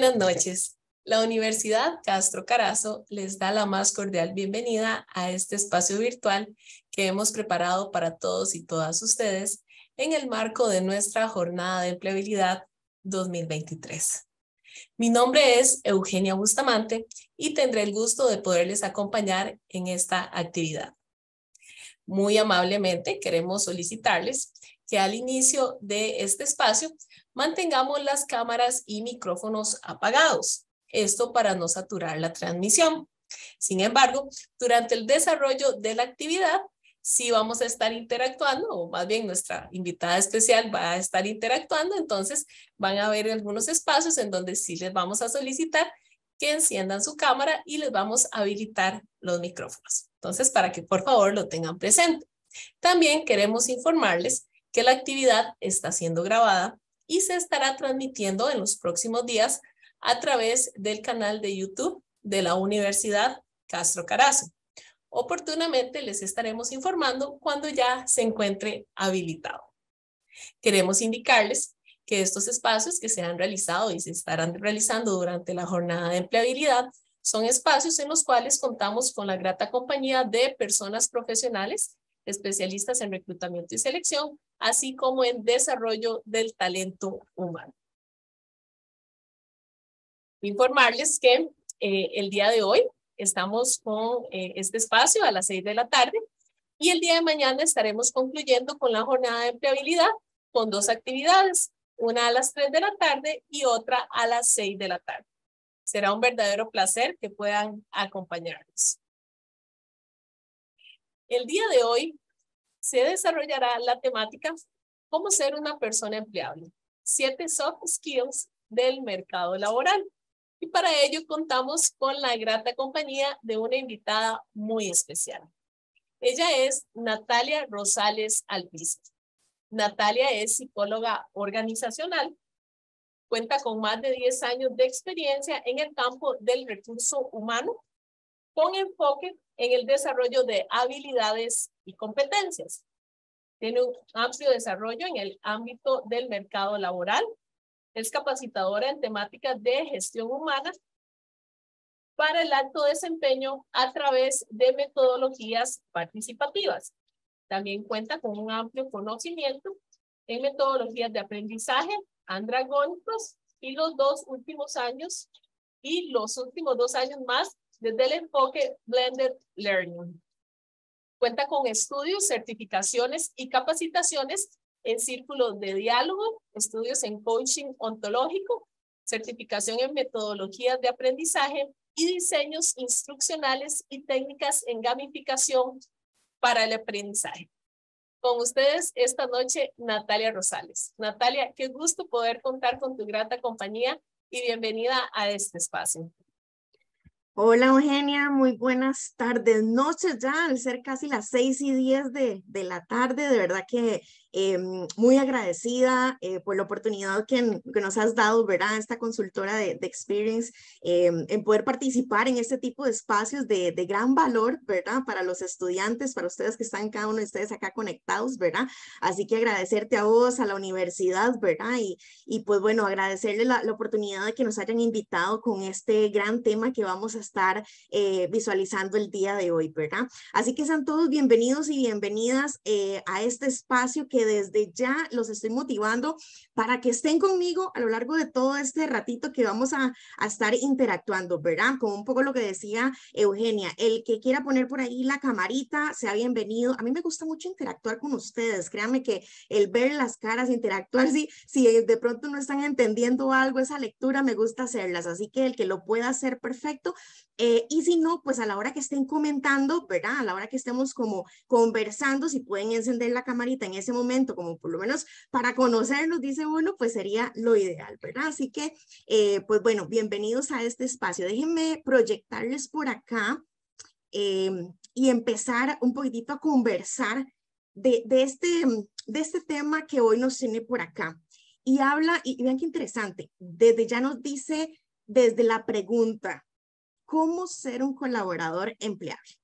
Buenas noches. La Universidad Castro Carazo les da la más cordial bienvenida a este espacio virtual que hemos preparado para todos y todas ustedes en el marco de nuestra jornada de empleabilidad 2023. Mi nombre es Eugenia Bustamante y tendré el gusto de poderles acompañar en esta actividad. Muy amablemente queremos solicitarles que al inicio de este espacio mantengamos las cámaras y micrófonos apagados. Esto para no saturar la transmisión. Sin embargo, durante el desarrollo de la actividad, sí vamos a estar interactuando, o más bien nuestra invitada especial va a estar interactuando, entonces van a haber algunos espacios en donde sí les vamos a solicitar que enciendan su cámara y les vamos a habilitar los micrófonos. Entonces, para que por favor lo tengan presente. También queremos informarles que la actividad está siendo grabada y se estará transmitiendo en los próximos días a través del canal de YouTube de la Universidad Castro Carazo. Oportunamente les estaremos informando cuando ya se encuentre habilitado. Queremos indicarles que estos espacios que se han realizado y se estarán realizando durante la jornada de empleabilidad son espacios en los cuales contamos con la grata compañía de personas profesionales especialistas en reclutamiento y selección, así como en desarrollo del talento humano. Informarles que eh, el día de hoy estamos con eh, este espacio a las seis de la tarde y el día de mañana estaremos concluyendo con la jornada de empleabilidad con dos actividades, una a las tres de la tarde y otra a las seis de la tarde. Será un verdadero placer que puedan acompañarnos. El día de hoy se desarrollará la temática cómo ser una persona empleable, siete soft skills del mercado laboral. Y para ello contamos con la grata compañía de una invitada muy especial. Ella es Natalia Rosales Alpiste. Natalia es psicóloga organizacional, cuenta con más de 10 años de experiencia en el campo del recurso humano, con enfoque en el desarrollo de habilidades y competencias. Tiene un amplio desarrollo en el ámbito del mercado laboral. Es capacitadora en temáticas de gestión humana para el alto desempeño a través de metodologías participativas. También cuenta con un amplio conocimiento en metodologías de aprendizaje andragónicos y los dos últimos años y los últimos dos años más desde el enfoque Blended Learning. Cuenta con estudios, certificaciones y capacitaciones en círculos de diálogo, estudios en coaching ontológico, certificación en metodologías de aprendizaje y diseños instruccionales y técnicas en gamificación para el aprendizaje. Con ustedes esta noche, Natalia Rosales. Natalia, qué gusto poder contar con tu grata compañía y bienvenida a este espacio. Hola Eugenia, muy buenas tardes, noches ya, al ser casi las seis y diez de, de la tarde, de verdad que eh, muy agradecida eh, por la oportunidad que, que, nos has dado, ¿verdad? Esta consultora de, de Experience, eh, en poder participar en este tipo de espacios de, de, gran valor, ¿verdad? Para los estudiantes, para ustedes que están cada uno de ustedes acá conectados, ¿verdad? Así que agradecerte a vos, a la universidad, ¿verdad? Y, y pues bueno, agradecerle la, la, oportunidad de que nos hayan invitado con este gran tema que vamos a estar visualizando el día de hoy, ¿verdad? Así que sean todos bienvenidos y bienvenidas a este espacio que desde ya los estoy motivando para que estén conmigo a lo largo de todo este ratito que vamos a, a estar interactuando, ¿verdad? Como un poco lo que decía Eugenia, el que quiera poner por ahí la camarita, sea bienvenido. A mí me gusta mucho interactuar con ustedes, créanme que el ver las caras, interactuar, si, si de pronto no están entendiendo algo, esa lectura me gusta hacerlas, así que el que lo pueda hacer perfecto, eh, y si no, pues a la hora que estén comentando, ¿verdad? A la hora que estemos como conversando, si pueden encender la camarita en ese momento, como por lo menos para conocernos, dice uno, pues sería lo ideal, ¿verdad? Así que, eh, pues bueno, bienvenidos a este espacio. Déjenme proyectarles por acá eh, y empezar un poquitito a conversar de, de, este, de este tema que hoy nos tiene por acá. Y habla, y vean qué interesante, desde ya nos dice, desde la pregunta, ¿cómo ser un colaborador empleable?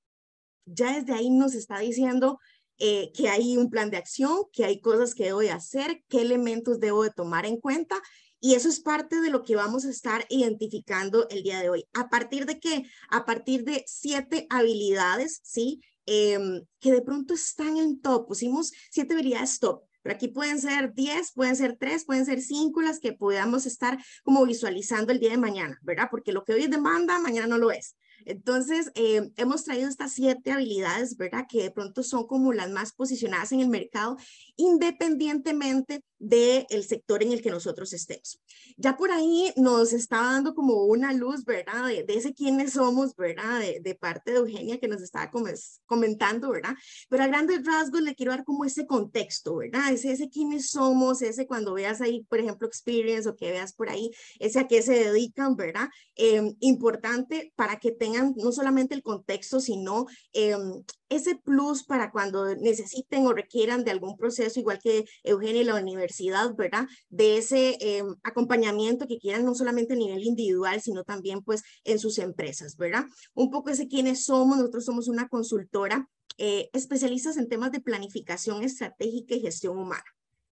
Ya desde ahí nos está diciendo eh, que hay un plan de acción, que hay cosas que debo de hacer, qué elementos debo de tomar en cuenta Y eso es parte de lo que vamos a estar identificando el día de hoy. ¿A partir de qué? A partir de siete habilidades, ¿sí? Em, que de pronto están en top. Pusimos siete habilidades top. Pero aquí pueden ser 10, pueden ser 3, pueden ser 5 las que podamos estar como visualizando el día de mañana, ¿verdad? Porque lo que hoy demanda, mañana no lo es. Entonces, eh, hemos traído estas siete habilidades, ¿verdad? Que de pronto son como las más posicionadas en el mercado, independientemente del sector en el que nosotros estemos. Ya por ahí nos está dando como una luz, ¿verdad? De, ese quiénes somos, ¿verdad? De, parte de Eugenia que nos estaba comentando, ¿verdad? Pero a grandes rasgos le quiero dar como ese contexto, ¿verdad? Ese, ese quiénes somos, ese cuando veas ahí, por ejemplo, experience o que veas por ahí, ese a qué se dedican, ¿verdad? Em, importante para que tengan no solamente el contexto, sino eh, ese plus para cuando necesiten o requieran de algún proceso, igual que Eugenia y la universidad, ¿verdad? De ese eh, acompañamiento que quieran no solamente a nivel individual, sino también pues en sus empresas, ¿verdad? Un poco ese quiénes somos, nosotros somos una consultora eh, especialistas en temas de planificación estratégica y gestión humana.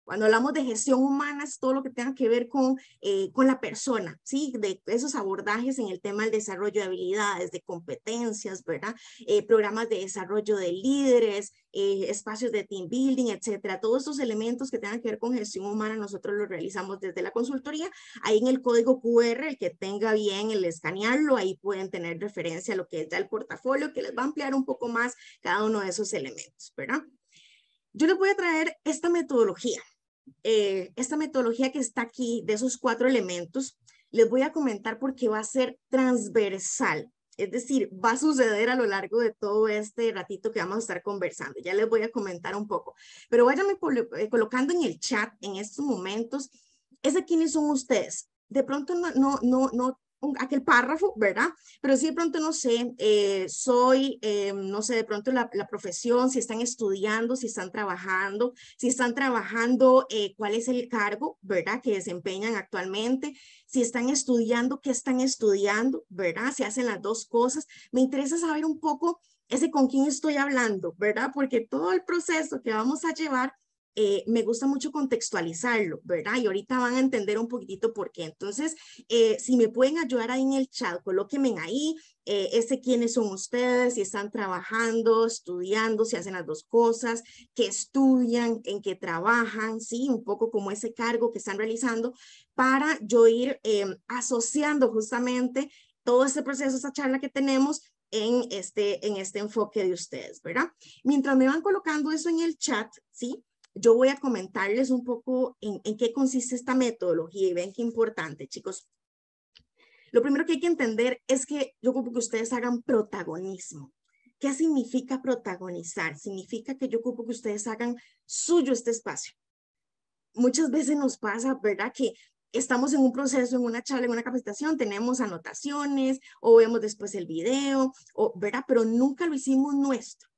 Cuando hablamos de gestión humana es todo lo que tenga que ver con, eh, con la persona, ¿sí? De esos abordajes en el tema del desarrollo de habilidades, de competencias, ¿verdad? Eh, programas de desarrollo de líderes, eh, espacios de team building, etcétera. Todos estos elementos que tengan que ver con gestión humana nosotros los realizamos desde la consultoría. Ahí en el código QR, el que tenga bien el escanearlo, ahí pueden tener referencia a lo que es ya el portafolio, que les va a ampliar un poco más cada uno de esos elementos, ¿verdad? Yo les voy a traer esta metodología. Eh, esta metodología que está aquí de esos cuatro elementos, les voy a comentar porque va a ser transversal. Es decir, va a suceder a lo largo de todo este ratito que vamos a estar conversando. Ya les voy a comentar un poco. Pero váyanme eh, colocando en el chat en estos momentos, ese quiénes son ustedes. De pronto no, no, no aquel párrafo, ¿verdad? Pero si de pronto no sé, eh, soy, eh, no sé, de pronto la, profesión, si están estudiando, si están trabajando, si están trabajando, eh, cuál es el cargo, ¿verdad? Que desempeñan actualmente, si están estudiando, qué están estudiando, ¿verdad? Si hacen las dos cosas. Me interesa saber un poco ese con quién estoy hablando, ¿verdad? Porque todo el proceso que vamos a llevar eh, me gusta mucho contextualizarlo, ¿verdad? Y ahorita van a entender un poquitito por qué. Entonces, eh, si me pueden ayudar ahí en el chat, colóquenme ahí, eh, ese quiénes son ustedes, si están trabajando, estudiando, si hacen las dos cosas, qué estudian, en qué trabajan, ¿sí? Un poco como ese cargo que están realizando para yo ir asociando justamente todo este proceso, esa charla que tenemos en este, en este enfoque de ustedes, ¿verdad? Mientras me van colocando eso en el chat, ¿sí? Yo voy a comentarles un poco en, qué consiste esta metodología y ven qué importante, chicos. Lo primero que hay que entender es que yo ocupo que ustedes hagan protagonismo. ¿Qué significa protagonizar? Significa que yo ocupo que ustedes hagan suyo este espacio. Muchas veces nos pasa, ¿verdad? Que estamos en un proceso, en una charla, en una capacitación, tenemos anotaciones o vemos después el video, o, ¿verdad? Pero nunca lo hicimos nuestro.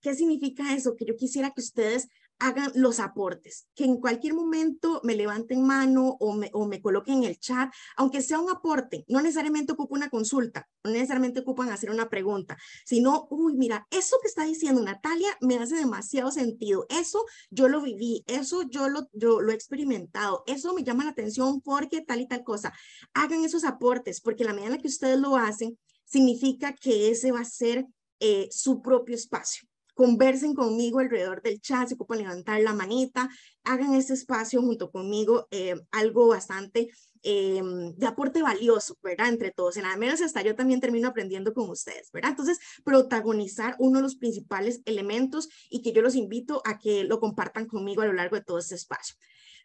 ¿Qué significa eso? Que yo quisiera que ustedes hagan los aportes, que en cualquier momento me levanten mano o me, o me coloquen en el chat, aunque sea un aporte, no necesariamente ocupa una consulta, no necesariamente ocupan hacer una pregunta, sino, uy, mira, eso que está diciendo Natalia me hace demasiado sentido, eso yo lo viví, eso yo lo, yo lo he experimentado, eso me llama la atención porque tal y tal cosa. Hagan esos aportes, porque la medida en la que ustedes lo hacen, significa que ese va a ser eh, su propio espacio conversen conmigo alrededor del chat, se ocupan levantar la manita, hagan este espacio junto conmigo, eh, algo bastante eh, de aporte valioso, ¿verdad? Entre todos, en al menos hasta yo también termino aprendiendo con ustedes, ¿verdad? Entonces, protagonizar uno de los principales elementos y que yo los invito a que lo compartan conmigo a lo largo de todo este espacio.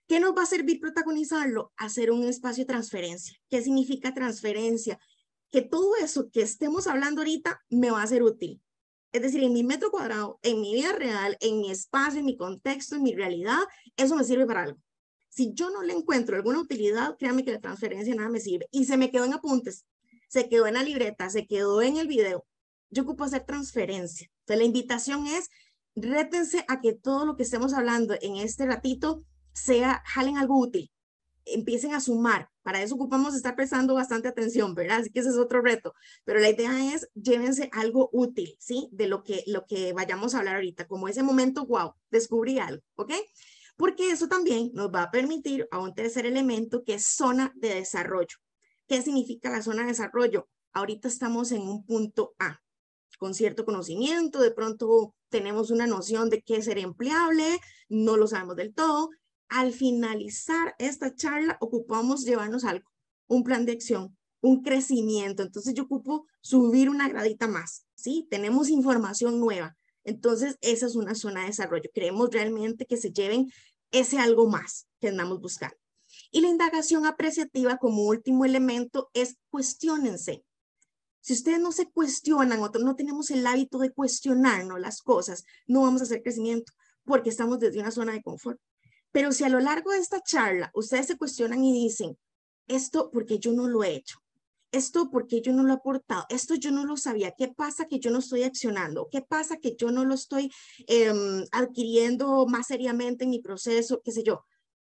¿Qué nos va a servir protagonizarlo? Hacer un espacio de transferencia. ¿Qué significa transferencia? Que todo eso que estemos hablando ahorita me va a ser útil es decir, en mi metro cuadrado, en mi vida real, en mi espacio, en mi contexto, en mi realidad, eso me sirve para algo. Si yo no le encuentro alguna utilidad, créanme que la transferencia nada me sirve. Y se me quedó en apuntes, se quedó en la libreta, se quedó en el video. Yo ocupo hacer transferencia. Entonces, la invitación es, rétense a que todo lo que estemos hablando en este ratito sea, jalen algo útil empiecen a sumar. Para eso ocupamos estar prestando bastante atención, ¿verdad? Así que ese es otro reto. Pero la idea es llévense algo útil, ¿sí? De lo que, lo que vayamos a hablar ahorita, como ese momento, wow, descubrí algo, ¿ok? porque eso también nos va a permitir a un tercer elemento que es zona de desarrollo. ¿Qué significa la zona de desarrollo? Ahorita estamos en un punto A, con cierto conocimiento, de pronto tenemos una noción de qué ser empleable, no lo sabemos del todo. Al finalizar esta charla, ocupamos llevarnos algo, un plan de acción, un crecimiento. Entonces yo ocupo subir una gradita más, ¿sí? Tenemos información nueva. Entonces esa es una zona de desarrollo. Queremos realmente que se lleven ese algo más que andamos buscando. Y la indagación apreciativa como último elemento es cuestionense. Si ustedes no se cuestionan o no tenemos el hábito de cuestionarnos las cosas, no vamos a hacer crecimiento porque estamos desde una zona de confort. Pero si a lo largo de esta charla ustedes se cuestionan y dicen, esto porque yo no lo he hecho, esto porque yo no lo he aportado, esto yo no lo sabía, ¿qué pasa que yo no estoy accionando? ¿Qué pasa que yo no lo estoy em, adquiriendo más seriamente en mi proceso? ¿Qué sé yo?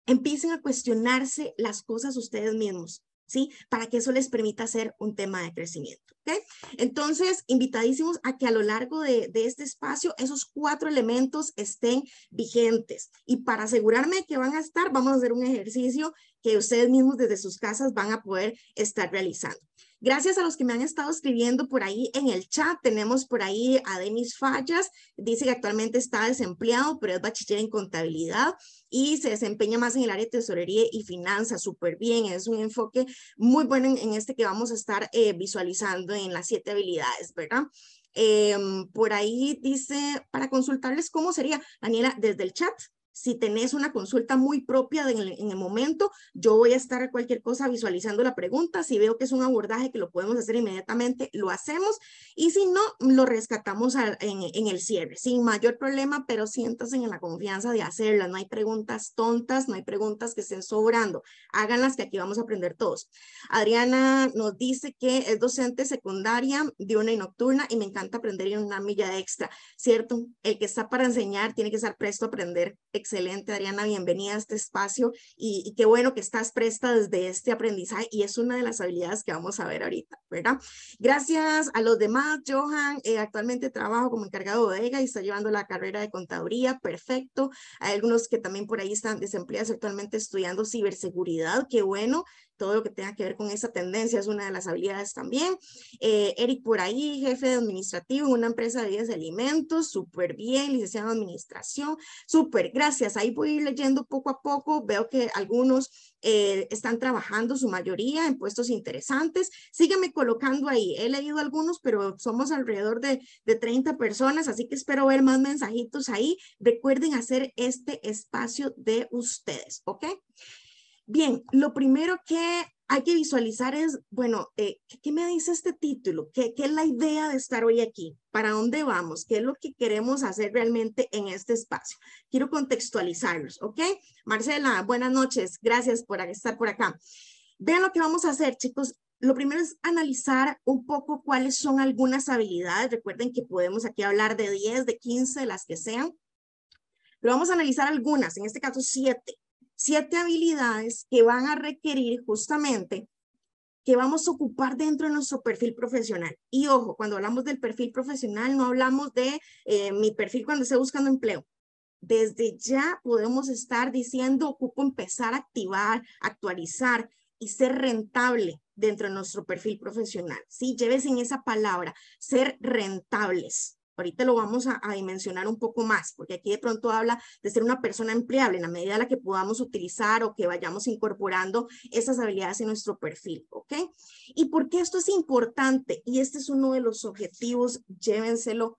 Empiecen a cuestionarse las cosas ustedes mismos. ¿Sí? Para que eso les permita hacer un tema de crecimiento, ¿ok? Entonces, invitadísimos a que a lo largo de, de, este espacio esos cuatro elementos estén vigentes. Y para asegurarme que van a estar, vamos a hacer un ejercicio que ustedes mismos desde sus casas van a poder estar realizando. Gracias a los que me han estado escribiendo por ahí en el chat. Tenemos por ahí a Denis Fallas. Dice que actualmente está desempleado, pero es bachiller en contabilidad y se desempeña más en el área de tesorería y finanzas. Súper bien. Es un enfoque muy bueno en, este que vamos a estar eh, visualizando en las siete habilidades, ¿verdad? Em, por ahí dice, para consultarles cómo sería, Daniela, desde el chat, si tenés una consulta muy propia en el, momento, yo voy a estar cualquier cosa visualizando la pregunta. Si veo que es un abordaje que lo podemos hacer inmediatamente, lo hacemos. Y si no, lo rescatamos en, el cierre, sin mayor problema, pero siéntanse en la confianza de hacerlas. No hay preguntas tontas, no hay preguntas que estén sobrando. Háganlas que aquí vamos a aprender todos. Adriana nos dice que es docente secundaria, diurna y nocturna y me encanta aprender en una milla extra. ¿Cierto? El que está para enseñar tiene que estar presto a aprender Adriana, bienvenida a este espacio y, qué bueno que estás presta desde este aprendizaje y es una de las habilidades que vamos a ver ahorita, ¿verdad? Gracias a los demás, Johan, eh, actualmente trabajo como encargado de bodega y está llevando la carrera de contaduría, perfecto. Hay algunos que también por ahí están desempleados actualmente estudiando ciberseguridad, qué bueno, todo lo que tenga que ver con esa tendencia es una de las habilidades también. Eh, Eric por ahí, jefe de administrativo en una empresa de vías de alimentos, súper bien, licenciado en administración, súper, gracias. Ahí voy a ir leyendo poco a poco, veo que algunos eh, están trabajando, su mayoría, en puestos interesantes. Sígueme colocando ahí, he leído algunos, pero somos alrededor de, de 30 personas, así que espero ver más mensajitos ahí. Recuerden hacer este espacio de ustedes, ¿ok? Bien, lo primero que hay que visualizar es, bueno, eh, ¿qué, me dice este título? ¿Qué, ¿Qué, es la idea de estar hoy aquí? ¿Para dónde vamos? ¿Qué es lo que queremos hacer realmente en este espacio? Quiero contextualizarlos, ¿ok? Marcela, buenas noches. Gracias por estar por acá. Vean lo que vamos a hacer, chicos. Lo primero es analizar un poco cuáles son algunas habilidades. Recuerden que podemos aquí hablar de 10, de 15, de las que sean. Pero vamos a analizar algunas, en este caso siete siete habilidades que van a requerir justamente que vamos a ocupar dentro de nuestro perfil profesional. Y ojo, cuando hablamos del perfil profesional, no hablamos de eh, mi perfil cuando esté buscando empleo. Desde ya podemos estar diciendo, ocupo empezar a activar, actualizar y ser rentable dentro de nuestro perfil profesional. Sí, lleves en esa palabra, ser rentables. Ahorita lo vamos a, dimensionar un poco más, porque aquí de pronto habla de ser una persona empleable en la medida en la que podamos utilizar o que vayamos incorporando esas habilidades en nuestro perfil, ¿ok? ¿Y por qué esto es importante? Y este es uno de los objetivos, llévenselo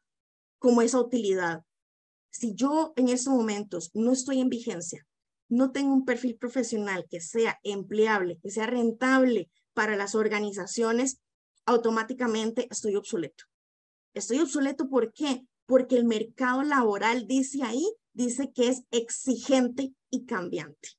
como esa utilidad. Si yo en estos momentos no estoy en vigencia, no tengo un perfil profesional que sea empleable, que sea rentable para las organizaciones, automáticamente estoy obsoleto. Estoy obsoleto, ¿por qué? Porque el mercado laboral dice ahí, dice que es exigente y cambiante.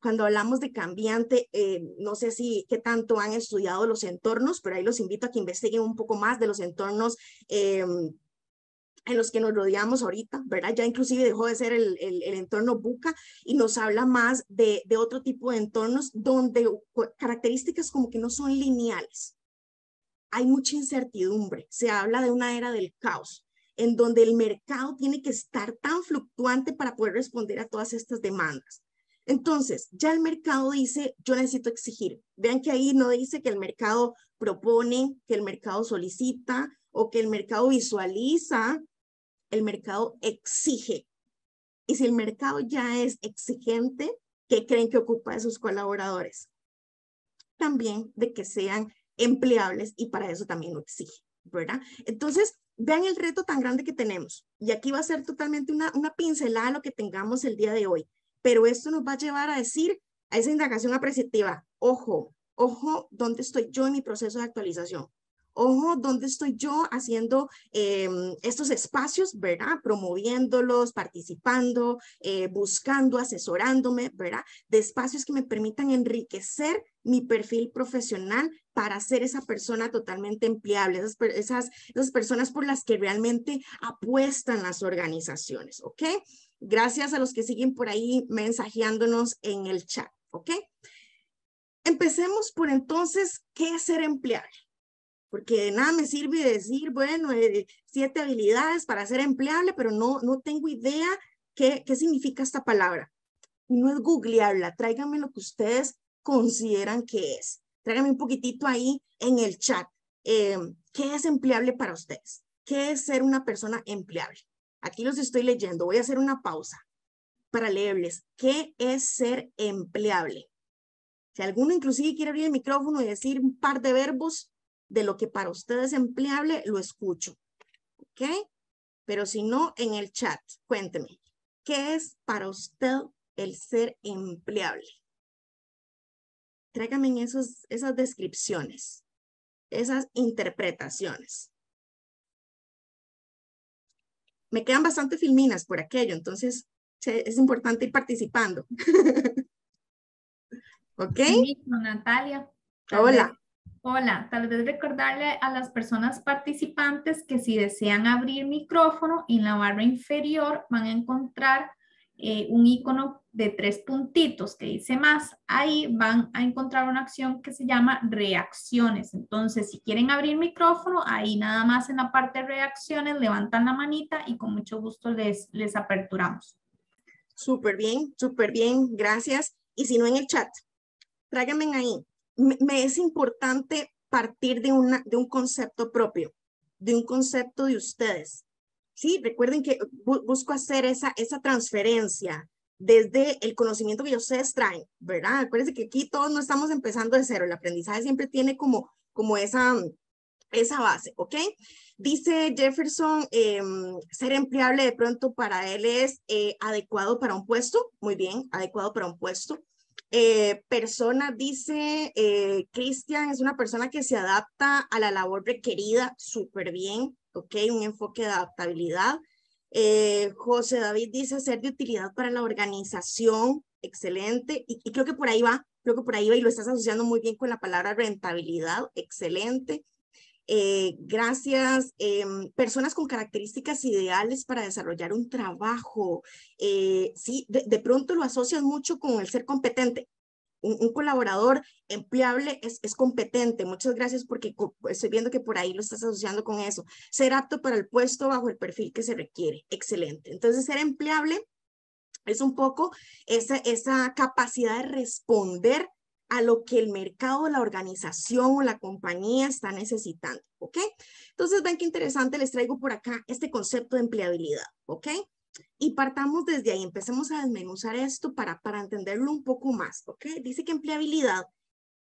Cuando hablamos de cambiante, eh, no sé si qué tanto han estudiado los entornos, pero ahí los invito a que investiguen un poco más de los entornos eh, en los que nos rodeamos ahorita, ¿verdad? Ya inclusive dejó de ser el, el, el entorno buca y nos habla más de, de, otro tipo de entornos donde características como que no son lineales hay mucha incertidumbre, se habla de una era del caos. en donde el mercado tiene que estar tan fluctuante para poder responder a todas estas demandas. Entonces, ya el mercado dice, yo necesito exigir. Vean que ahí no dice que el mercado propone, que el mercado solicita o que el mercado visualiza, el mercado exige. Y si el mercado ya es exigente, ¿qué creen que ocupa de sus colaboradores? También de que sean empleables y para eso también lo exige, ¿verdad? Entonces, vean el reto tan grande que tenemos. Y aquí va a ser totalmente una, una pincelada lo que tengamos el día de hoy pero esto nos va a llevar a decir a esa indagación apreciativa, ojo, ojo, ¿dónde estoy yo en mi proceso de actualización? Ojo, ¿dónde estoy yo haciendo em, estos espacios, verdad? Promoviéndolos, participando, eh, buscando, asesorándome, ¿verdad? De espacios que me permitan enriquecer mi perfil profesional para ser esa persona totalmente empleable, esas, esas, esas personas por las que realmente apuestan las organizaciones, ¿ok? Gracias a los que siguen por ahí mensajeándonos en el chat, ¿ok? Empecemos por entonces, ¿qué es ser empleable? Porque de nada me sirve decir, bueno, eh, siete habilidades para ser empleable, pero no, no tengo idea qué, qué significa esta palabra. No es googlearla, tráiganme lo que ustedes consideran que es. Tráiganme un poquitito ahí en el chat. Eh, ¿Qué es empleable para ustedes? ¿Qué es ser una persona empleable? Aquí los estoy leyendo. Voy a hacer una pausa para leerles. ¿Qué es ser empleable? Si alguno inclusive quiere abrir el micrófono y decir un par de verbos de lo que para ustedes es empleable, lo escucho. ¿Ok? Pero si no, en el chat, cuénteme. ¿Qué es para usted el ser empleable? Tráigame esos, esas descripciones, esas interpretaciones me quedan bastante filminas por aquello, entonces es importante ir participando. ¿Ok? Natalia. Hola. Hola, tal vez recordarle a las personas participantes que si desean abrir micrófono, en la barra inferior van a encontrar eh, un icono de tres puntitos que dice más, ahí van a encontrar una acción que se llama reacciones. Entonces, si quieren abrir micrófono, ahí nada más en la parte de reacciones levantan la manita y con mucho gusto les, les aperturamos. Súper bien, súper bien, gracias. Y si no en el chat, tráiganme ahí. Me, es importante partir de, una, de un concepto propio, de un concepto de ustedes. Sí, recuerden que busco hacer esa, esa transferencia desde el conocimiento que ustedes traen, ¿verdad? Acuérdense que aquí todos no estamos empezando de cero, el aprendizaje siempre tiene como, como esa, esa base, ¿ok? Dice Jefferson, em, ser empleable de pronto para él es eh, adecuado para un puesto, muy bien, adecuado para un puesto. Eh, persona dice, eh, Cristian es una persona que se adapta a la labor requerida súper bien. ¿ok? Un enfoque de adaptabilidad. Eh, José David dice ser de utilidad para la organización, excelente, y, creo que por ahí va, creo que por ahí va y lo estás asociando muy bien con la palabra rentabilidad, excelente. Eh, gracias. Em, personas con características ideales para desarrollar un trabajo. Eh, sí, de, pronto lo asocias mucho con el ser competente un, colaborador empleable es, es, competente. Muchas gracias porque estoy viendo que por ahí lo estás asociando con eso. Ser apto para el puesto bajo el perfil que se requiere. Excelente. Entonces, ser empleable es un poco esa, esa capacidad de responder a lo que el mercado, la organización o la compañía está necesitando, ¿ok? Entonces, ven qué interesante, les traigo por acá este concepto de empleabilidad, ¿ok? Y partamos desde ahí, empecemos a desmenuzar esto para, para entenderlo un poco más, ¿ok? Dice que empleabilidad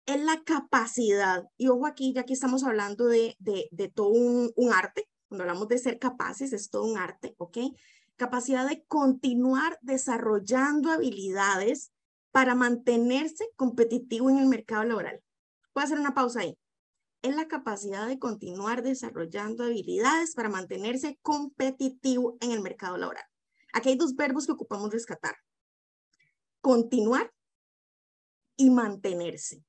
es la capacidad, y ojo aquí, ya que estamos hablando de, de, de todo un, un arte, cuando hablamos de ser capaces, es todo un arte, ¿ok? Capacidad de continuar desarrollando habilidades para mantenerse competitivo en el mercado laboral. Puedo hacer una pausa ahí. Es la capacidad de continuar desarrollando habilidades para mantenerse competitivo en el mercado laboral. Aquí hay dos verbos que ocupamos rescatar. Continuar y mantenerse.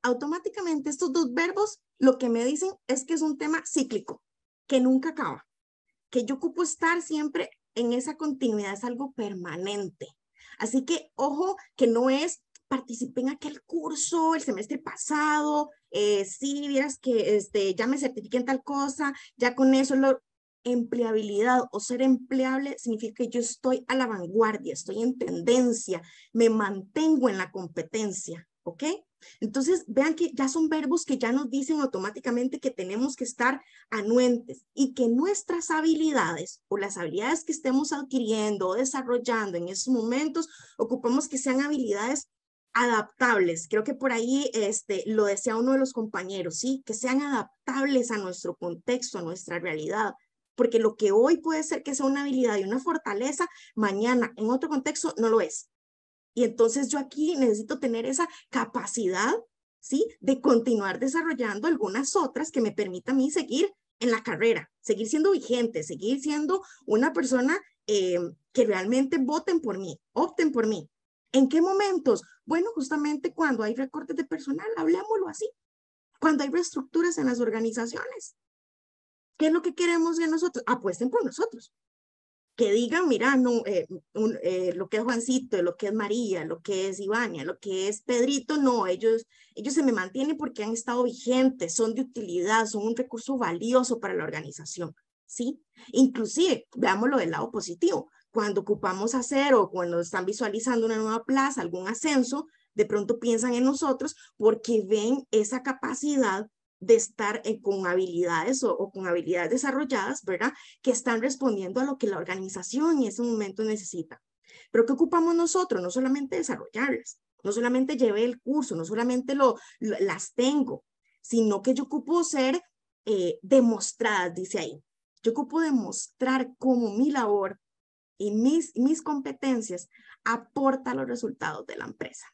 Automáticamente estos dos verbos lo que me dicen es que es un tema cíclico, que nunca acaba, que yo ocupo estar siempre en esa continuidad, es algo permanente. Así que ojo que no es participé en aquel curso el semestre pasado, eh, sí, vieras que este, ya me certifiqué en tal cosa, ya con eso lo, empleabilidad o ser empleable significa que yo estoy a la vanguardia, estoy en tendencia, me mantengo en la competencia, ¿ok? Entonces, vean que ya son verbos que ya nos dicen automáticamente que tenemos que estar anuentes y que nuestras habilidades o las habilidades que estemos adquiriendo o desarrollando en esos momentos, ocupamos que sean habilidades adaptables. Creo que por ahí este, lo decía uno de los compañeros, ¿sí? Que sean adaptables a nuestro contexto, a nuestra realidad. Porque lo que hoy puede ser que sea una habilidad y una fortaleza, mañana en otro contexto no lo es. Y entonces yo aquí necesito tener esa capacidad, ¿sí? De continuar desarrollando algunas otras que me permitan a mí seguir en la carrera, seguir siendo vigente, seguir siendo una persona eh, que realmente voten por mí, opten por mí. ¿En qué momentos? Bueno, justamente cuando hay recortes de personal, hablemoslo así. Cuando hay reestructuras en las organizaciones. ¿Qué es lo que queremos de nosotros? Apuesten por nosotros. Que digan, mira, no, eh, eh, lo que es Juancito, lo que es María, lo que es Ivania, lo que es Pedrito, no, ellos, ellos se me mantienen porque han estado vigentes, son de utilidad, son un recurso valioso para la organización. ¿Sí? Inclusive, veámoslo del lado positivo cuando ocupamos hacer o cuando están visualizando una nueva plaza, algún ascenso, de pronto piensan en nosotros porque ven esa capacidad de estar eh, con habilidades o, con habilidades desarrolladas, ¿verdad? Que están respondiendo a lo que la organización en ese momento necesita. Pero ¿qué ocupamos nosotros? No solamente desarrollarlas, no solamente llevé el curso, no solamente lo, las tengo, sino que yo ocupo ser eh, demostradas, dice ahí. Yo ocupo demostrar cómo mi labor y mis, mis competencias aporta los resultados de la empresa.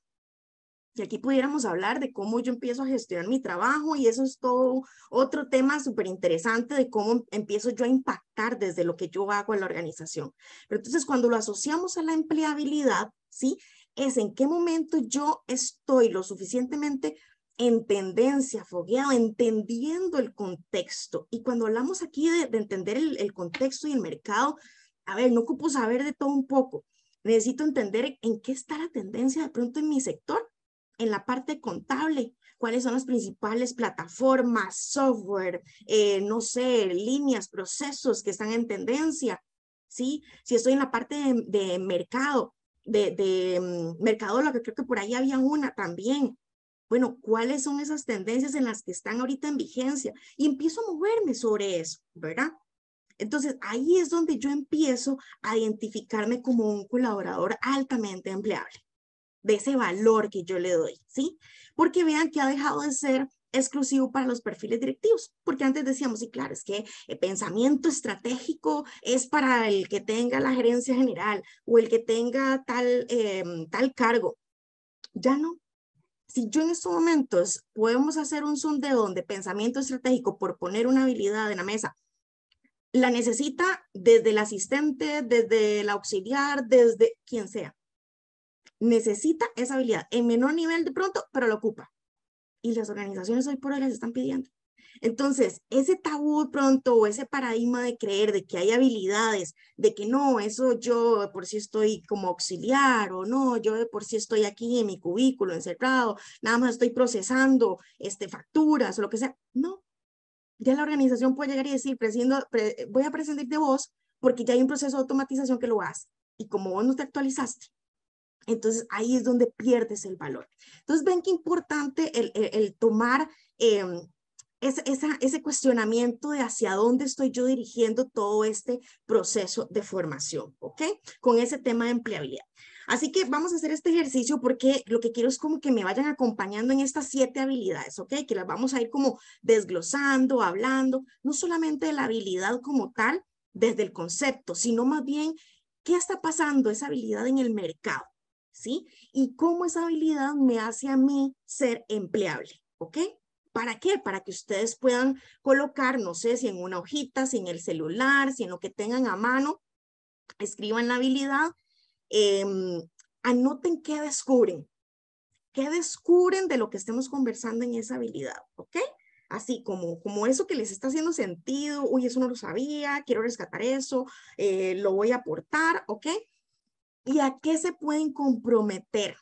Y aquí pudiéramos hablar de cómo yo empiezo a gestionar mi trabajo y eso es todo otro tema súper interesante de cómo empiezo yo a impactar desde lo que yo hago en la organización. Pero entonces cuando lo asociamos a la empleabilidad, ¿sí? Es en qué momento yo estoy lo suficientemente en tendencia, fogueado, entendiendo el contexto. Y cuando hablamos aquí de, entender el, contexto y el mercado, a ver, no ocupo saber de todo un poco. Necesito entender en qué está la tendencia de pronto en mi sector, en la parte contable, cuáles son las principales plataformas, software, eh, no sé, líneas, procesos que están en tendencia, ¿sí? Si estoy en la parte de, mercado, de, de que creo que por ahí había una también. Bueno, ¿cuáles son esas tendencias en las que están ahorita en vigencia? Y empiezo a moverme sobre eso, ¿verdad? Entonces, ahí es donde yo empiezo a identificarme como un colaborador altamente empleable, de ese valor que yo le doy, ¿sí? Porque vean que ha dejado de ser exclusivo para los perfiles directivos, porque antes decíamos, sí, claro, es que el pensamiento estratégico es para el que tenga la gerencia general o el que tenga tal, em, tal cargo. Ya no. Si yo en estos momentos podemos hacer un sondeo de pensamiento estratégico por poner una habilidad en la mesa la necesita desde el asistente, desde el auxiliar, desde quien sea. Necesita esa habilidad en menor nivel de pronto, pero lo ocupa. Y las organizaciones hoy por hoy las están pidiendo. Entonces, ese tabú pronto o ese paradigma de creer de que hay habilidades, de que no, eso yo por si estoy como auxiliar o no, yo por si estoy aquí en mi cubículo encerrado, nada más estoy procesando este, facturas o lo que sea. No, ya la organización puede llegar y decir, voy a prescindir vos porque ya hay un proceso de automatización que lo hace. Y como vos no te actualizaste, entonces ahí es donde pierdes el valor. Entonces ven qué importante el, el, tomar eh, ese, esa, ese cuestionamiento de hacia dónde estoy yo dirigiendo todo este proceso de formación, ¿ok? Con ese tema de empleabilidad. Así que vamos a hacer este ejercicio porque lo que quiero es como que me vayan acompañando en estas siete habilidades, ¿ok? Que las vamos a ir como desglosando, hablando, no solamente de la habilidad como tal, desde el concepto, sino más bien qué está pasando esa habilidad en el mercado, Y cómo esa habilidad me hace a mí ser empleable, ¿ok? ¿Para qué? Para que ustedes puedan colocar, no sé, si en una hojita, si en el celular, si en lo que tengan a mano, escriban la habilidad Em, anoten qué descubren, qué descubren de lo que estemos conversando en esa habilidad, ¿ok? Así como, como eso que les está haciendo sentido, uy, eso no lo sabía, quiero rescatar eso, eh, lo voy a aportar, ¿ok? ¿Y a qué se pueden comprometer?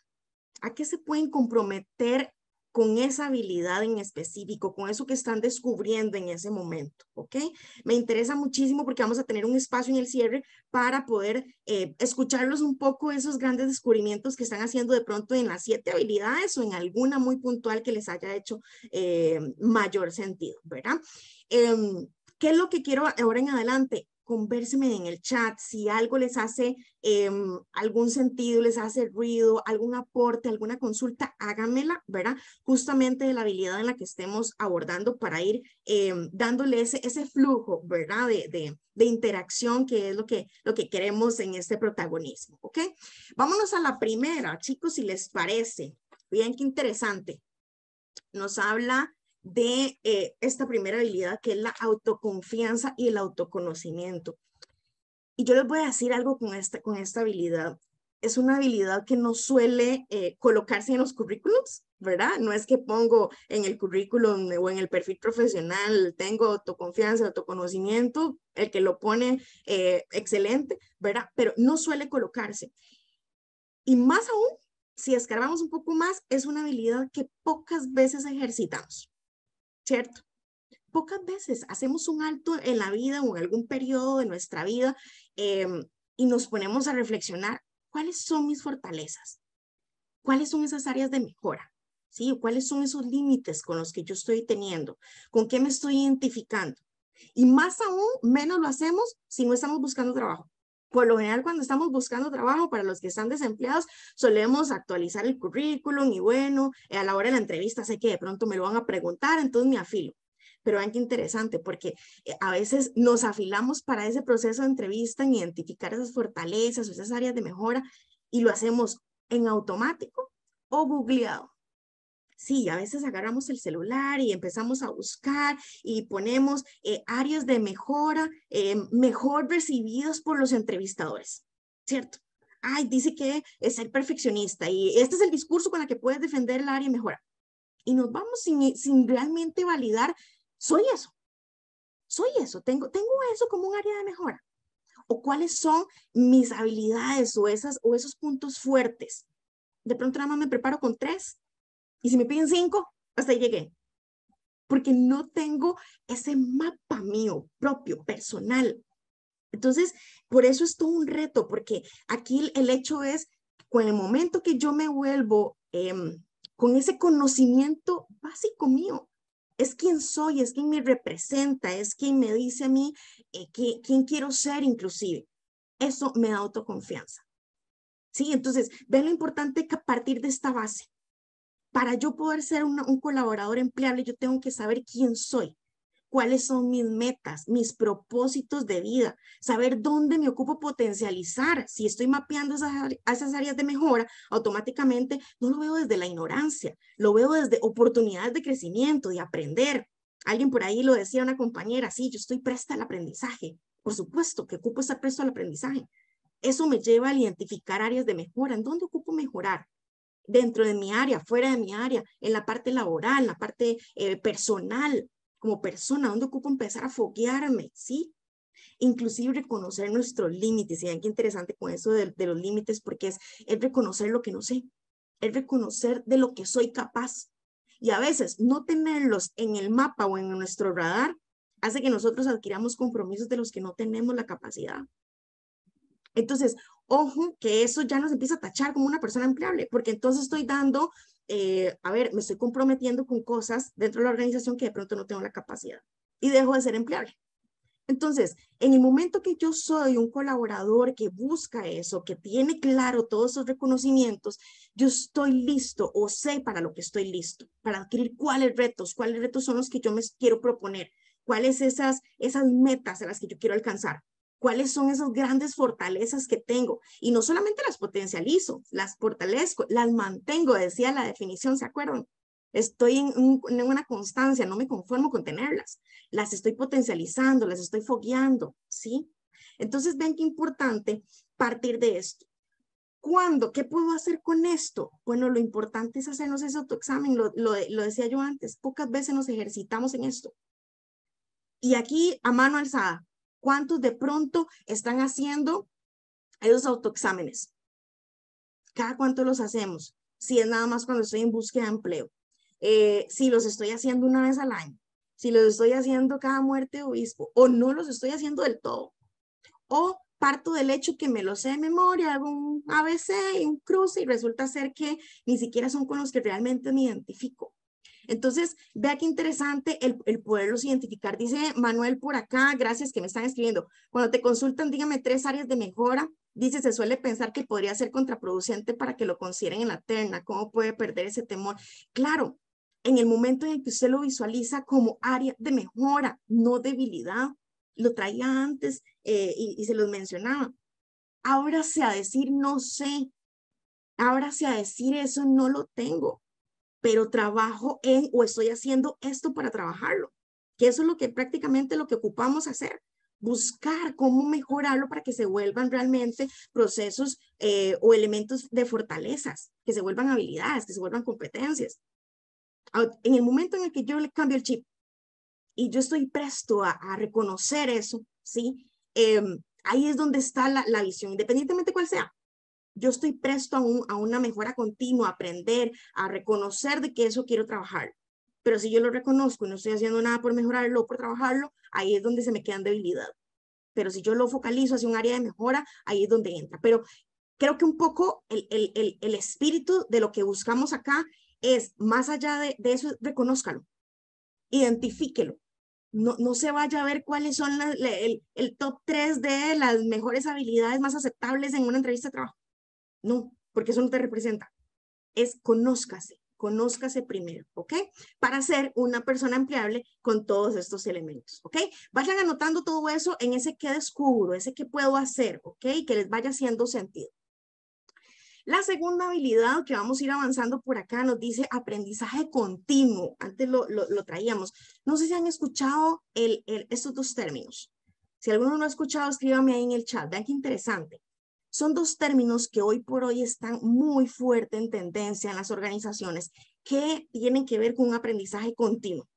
¿A qué se pueden comprometer con esa habilidad en específico, con eso que están descubriendo en ese momento, ¿ok? Me interesa muchísimo porque vamos a tener un espacio en el cierre para poder eh, escucharlos un poco esos grandes descubrimientos que están haciendo de pronto en las siete habilidades o en alguna muy puntual que les haya hecho eh, mayor sentido, ¿verdad? Em, ¿Qué es lo que quiero ahora en adelante? Convérseme en el chat, si algo les hace em, algún sentido, les hace ruido, algún aporte, alguna consulta, háganmela, ¿verdad? Justamente de la habilidad en la que estemos abordando para ir em, dándole ese, flujo, ¿verdad? De, interacción que es lo que, lo que queremos en este protagonismo, ¿ok? Vámonos a la primera, chicos, si les parece. Bien, qué interesante. Nos habla de eh, esta primera habilidad que es la autoconfianza y el autoconocimiento. Y yo les voy a decir algo con esta, con esta habilidad. Es una habilidad que no suele eh, colocarse en los currículums, ¿verdad? No es que pongo en el currículum o en el perfil profesional, tengo autoconfianza, autoconocimiento, el que lo pone eh, excelente, ¿verdad? Pero no suele colocarse. Y más aún, si escarbamos un poco más, es una habilidad que pocas veces ejercitamos. ¿Cierto? Pocas veces hacemos un alto en la vida o en algún periodo de nuestra vida em, y nos ponemos a reflexionar cuáles son mis fortalezas, cuáles son esas áreas de mejora, ¿sí? ¿Cuáles son esos límites con los que yo estoy teniendo? ¿Con qué me estoy identificando? Y más aún, menos lo hacemos si no estamos buscando trabajo. Por lo general, cuando estamos buscando trabajo, para los que están desempleados, solemos actualizar el currículum y bueno, eh, a la hora de la entrevista sé que de pronto me lo van a preguntar, entonces me afilo. Pero vean qué interesante, porque eh, a veces nos afilamos para ese proceso de entrevista en identificar esas fortalezas o esas áreas de mejora y lo hacemos en automático o googleado. Sí, a veces agarramos el celular y empezamos a buscar y ponemos eh, áreas de mejora eh, mejor recibidos por los entrevistadores, ¿cierto? Ay, dice que es el perfeccionista y este es el discurso con el que puedes defender el área de mejora. Y nos vamos sin, sin realmente validar, soy eso, soy eso, tengo, tengo eso como un área de mejora. O cuáles son mis habilidades o, esas, o esos puntos fuertes. De pronto nada más me preparo con tres y si me piden cinco, hasta ahí llegué. Porque no tengo ese mapa mío propio, personal. Entonces, por eso es todo un reto, porque aquí el hecho es, con el momento que yo me vuelvo em, con ese conocimiento básico mío, es quien soy, es quien me representa, es quien me dice a mí eh, que, quién quiero ser inclusive. Eso me da autoconfianza. Sí, entonces, vean lo importante que a partir de esta base, para yo poder ser un colaborador empleable, yo tengo que saber quién soy, cuáles son mis metas, mis propósitos de vida, saber dónde me ocupo potencializar. Si estoy mapeando esas, esas áreas de mejora, automáticamente no lo veo desde la ignorancia, lo veo desde oportunidades de crecimiento, de aprender. Alguien por ahí lo decía una compañera, sí, yo estoy presta al aprendizaje. Por supuesto que ocupo estar presto al aprendizaje. Eso me lleva a identificar áreas de mejora. ¿En dónde ocupo mejorar? Dentro de mi área, fuera de mi área, en la parte laboral, en la parte eh, personal, como persona, ¿dónde ocupo empezar a foguearme? ¿Sí? Inclusive reconocer nuestros límites. Y vean qué interesante con eso de, los límites, porque es, es reconocer lo que no sé, es reconocer de lo que soy capaz. Y a veces no tenerlos en el mapa o en nuestro radar hace que nosotros adquiramos compromisos de los que no tenemos la capacidad. Entonces, ojo que eso ya nos empieza a tachar como una persona empleable, porque entonces estoy dando, eh, a ver, me estoy comprometiendo con cosas dentro de la organización que de pronto no tengo la capacidad y dejo de ser empleable. Entonces, en el momento que yo soy un colaborador que busca eso, que tiene claro todos esos reconocimientos, yo estoy listo o sé para lo que estoy listo, para adquirir cuáles retos, cuáles retos son los que yo me quiero proponer, cuáles esas, esas metas a las que yo quiero alcanzar cuáles son esas grandes fortalezas que tengo. Y no solamente las potencializo, las fortalezco, las mantengo, decía la definición, ¿se acuerdan? Estoy en, una constancia, no me conformo con tenerlas. Las estoy potencializando, las estoy fogueando, ¿sí? Entonces, ven qué importante partir de esto. ¿Cuándo? ¿Qué puedo hacer con esto? Bueno, lo importante es hacernos ese autoexamen, lo, lo, lo decía yo antes, pocas veces nos ejercitamos en esto. Y aquí, a mano alzada, ¿Cuántos de pronto están haciendo esos autoexámenes? ¿Cada cuánto los hacemos? Si es nada más cuando estoy en búsqueda de empleo. eh, si los estoy haciendo una vez al año, si los estoy haciendo cada muerte de obispo o no los estoy haciendo del todo. O parto del hecho que me lo sé de memoria, hago un ABC y un cruce y resulta ser que ni siquiera son con los que realmente me identifico. Entonces, vea qué interesante el, el, poderlos identificar. Dice Manuel por acá, gracias que me están escribiendo. Cuando te consultan, dígame tres áreas de mejora. Dice, se suele pensar que podría ser contraproducente para que lo consideren en la terna. ¿Cómo puede perder ese temor? Claro, en el momento en que usted lo visualiza como área de mejora, no debilidad, lo traía antes eh, y, se los mencionaba. Ahora sea decir no sé, ahora sea decir eso no lo tengo, pero trabajo en o estoy haciendo esto para trabajarlo, que eso es lo que prácticamente lo que ocupamos hacer, buscar cómo mejorarlo para que se vuelvan realmente procesos eh, o elementos de fortalezas, que se vuelvan habilidades, que se vuelvan competencias. En el momento en el que yo le cambio el chip y yo estoy presto a, reconocer eso, ¿sí? Em, ahí es donde está la, la, visión, independientemente cuál sea. Yo estoy presto a, un, a una mejora continua, a aprender, a reconocer de que eso quiero trabajar. Pero si yo lo reconozco y no estoy haciendo nada por mejorarlo, por trabajarlo, ahí es donde se me quedan debilidad. Pero si yo lo focalizo hacia un área de mejora, ahí es donde entra. Pero creo que un poco el, el, el, el espíritu de lo que buscamos acá es, más allá de, de eso, reconózcalo, identifíquelo. No, no se vaya a ver cuáles son el, el top 3 de las mejores habilidades más aceptables en una entrevista de trabajo. No, porque eso no te representa. Es conózcase, conózcase primero, ¿ok? Para ser una persona empleable con todos estos elementos, ¿ok? Vayan anotando todo eso en ese que descubro, ese que puedo hacer, ¿ok? Que les vaya haciendo sentido. La segunda habilidad que vamos a ir avanzando por acá nos dice aprendizaje continuo. Antes lo, lo, traíamos. No sé si han escuchado el, estos dos términos. Si alguno no ha escuchado, escríbame ahí en el chat. Vean qué interesante. Son dos términos que hoy por hoy están muy fuerte en tendencia en las organizaciones que tienen que ver con un aprendizaje continuo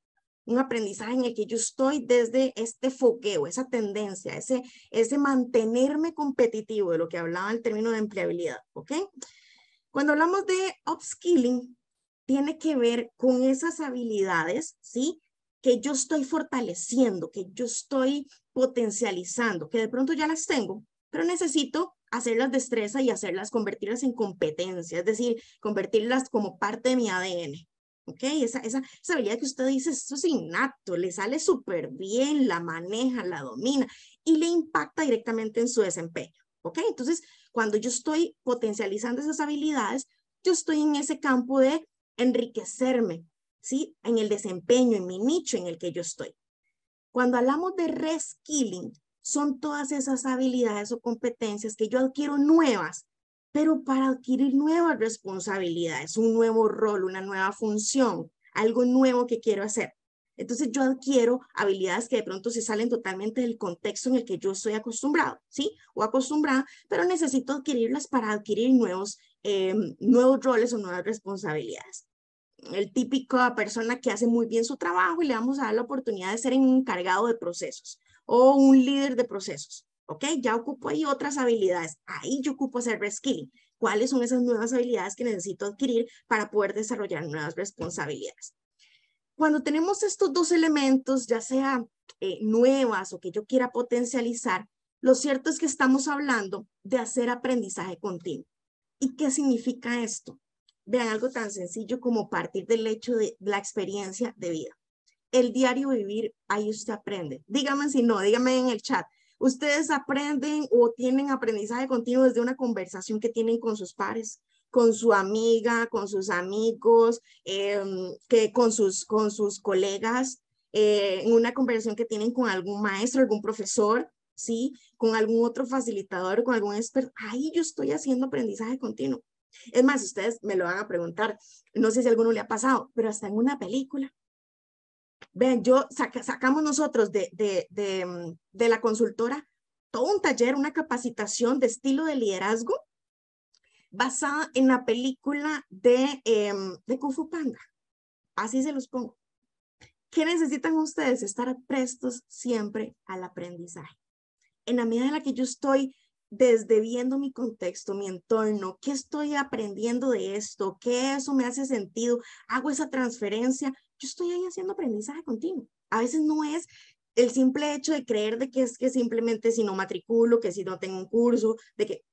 un aprendizaje en el que yo estoy desde este foqueo, esa tendencia, ese, ese mantenerme competitivo de lo que hablaba el término de empleabilidad, ¿ok? Cuando hablamos de upskilling, tiene que ver con esas habilidades, ¿sí? Que yo estoy fortaleciendo, que yo estoy potencializando, que de pronto ya las tengo, pero necesito hacerlas destreza y hacerlas, convertirlas en competencia, es decir, convertirlas como parte de mi ADN, ¿ok? Esa, esa, esa habilidad que usted dice, eso es innato, le sale súper bien, la maneja, la domina y le impacta directamente en su desempeño, ¿ok? Entonces, cuando yo estoy potencializando esas habilidades, yo estoy en ese campo de enriquecerme, ¿sí? En el desempeño, en mi nicho en el que yo estoy. Cuando hablamos de reskilling, son todas esas habilidades o competencias que yo adquiero nuevas pero para adquirir nuevas responsabilidades, un nuevo rol, una nueva función, algo nuevo que quiero hacer. Entonces yo adquiero habilidades que de pronto se salen totalmente del contexto en el que yo estoy acostumbrado, ¿sí? O acostumbrada, pero necesito adquirirlas para adquirir nuevos, em, nuevos roles o nuevas responsabilidades. El típico persona que hace muy bien su trabajo y le vamos a dar la oportunidad de ser encargado de procesos o un líder de procesos. ¿ok? Ya ocupo ahí otras habilidades. Ahí yo ocupo hacer reskilling. ¿Cuáles son esas nuevas habilidades que necesito adquirir para poder desarrollar nuevas responsabilidades? Cuando tenemos estos dos elementos, ya sea eh, nuevas o que yo quiera potencializar, lo cierto es que estamos hablando de hacer aprendizaje continuo. ¿Y qué significa esto? Vean algo tan sencillo como partir del hecho de la experiencia de vida. El diario vivir, ahí usted aprende. Dígame si no, dígame en el chat. Ustedes aprenden o tienen aprendizaje continuo desde una conversación que tienen con sus pares, con su amiga, con sus amigos, em, que con sus, con sus colegas, eh, una conversación que tienen con algún maestro, algún profesor, ¿sí? Con algún otro facilitador, con algún experto. Ahí yo estoy haciendo aprendizaje continuo. Es más, ustedes me lo van a preguntar, no sé si a alguno le ha pasado, pero hasta en una película, Vean, yo sacamos nosotros de, de, mm, de, la consultora todo un taller, una capacitación de estilo de liderazgo basada en la película de, eh, de Kung Fu Panda. Así se los pongo. ¿Qué necesitan ustedes? Estar prestos siempre al aprendizaje. En la medida en la que yo estoy desde viendo mi contexto, mi entorno, qué estoy aprendiendo de esto, qué eso me hace sentido, hago esa transferencia, yo estoy ahí haciendo aprendizaje continuo. A veces no es el simple hecho de creer de que es que simplemente si no matriculo, que si no tengo un curso, de que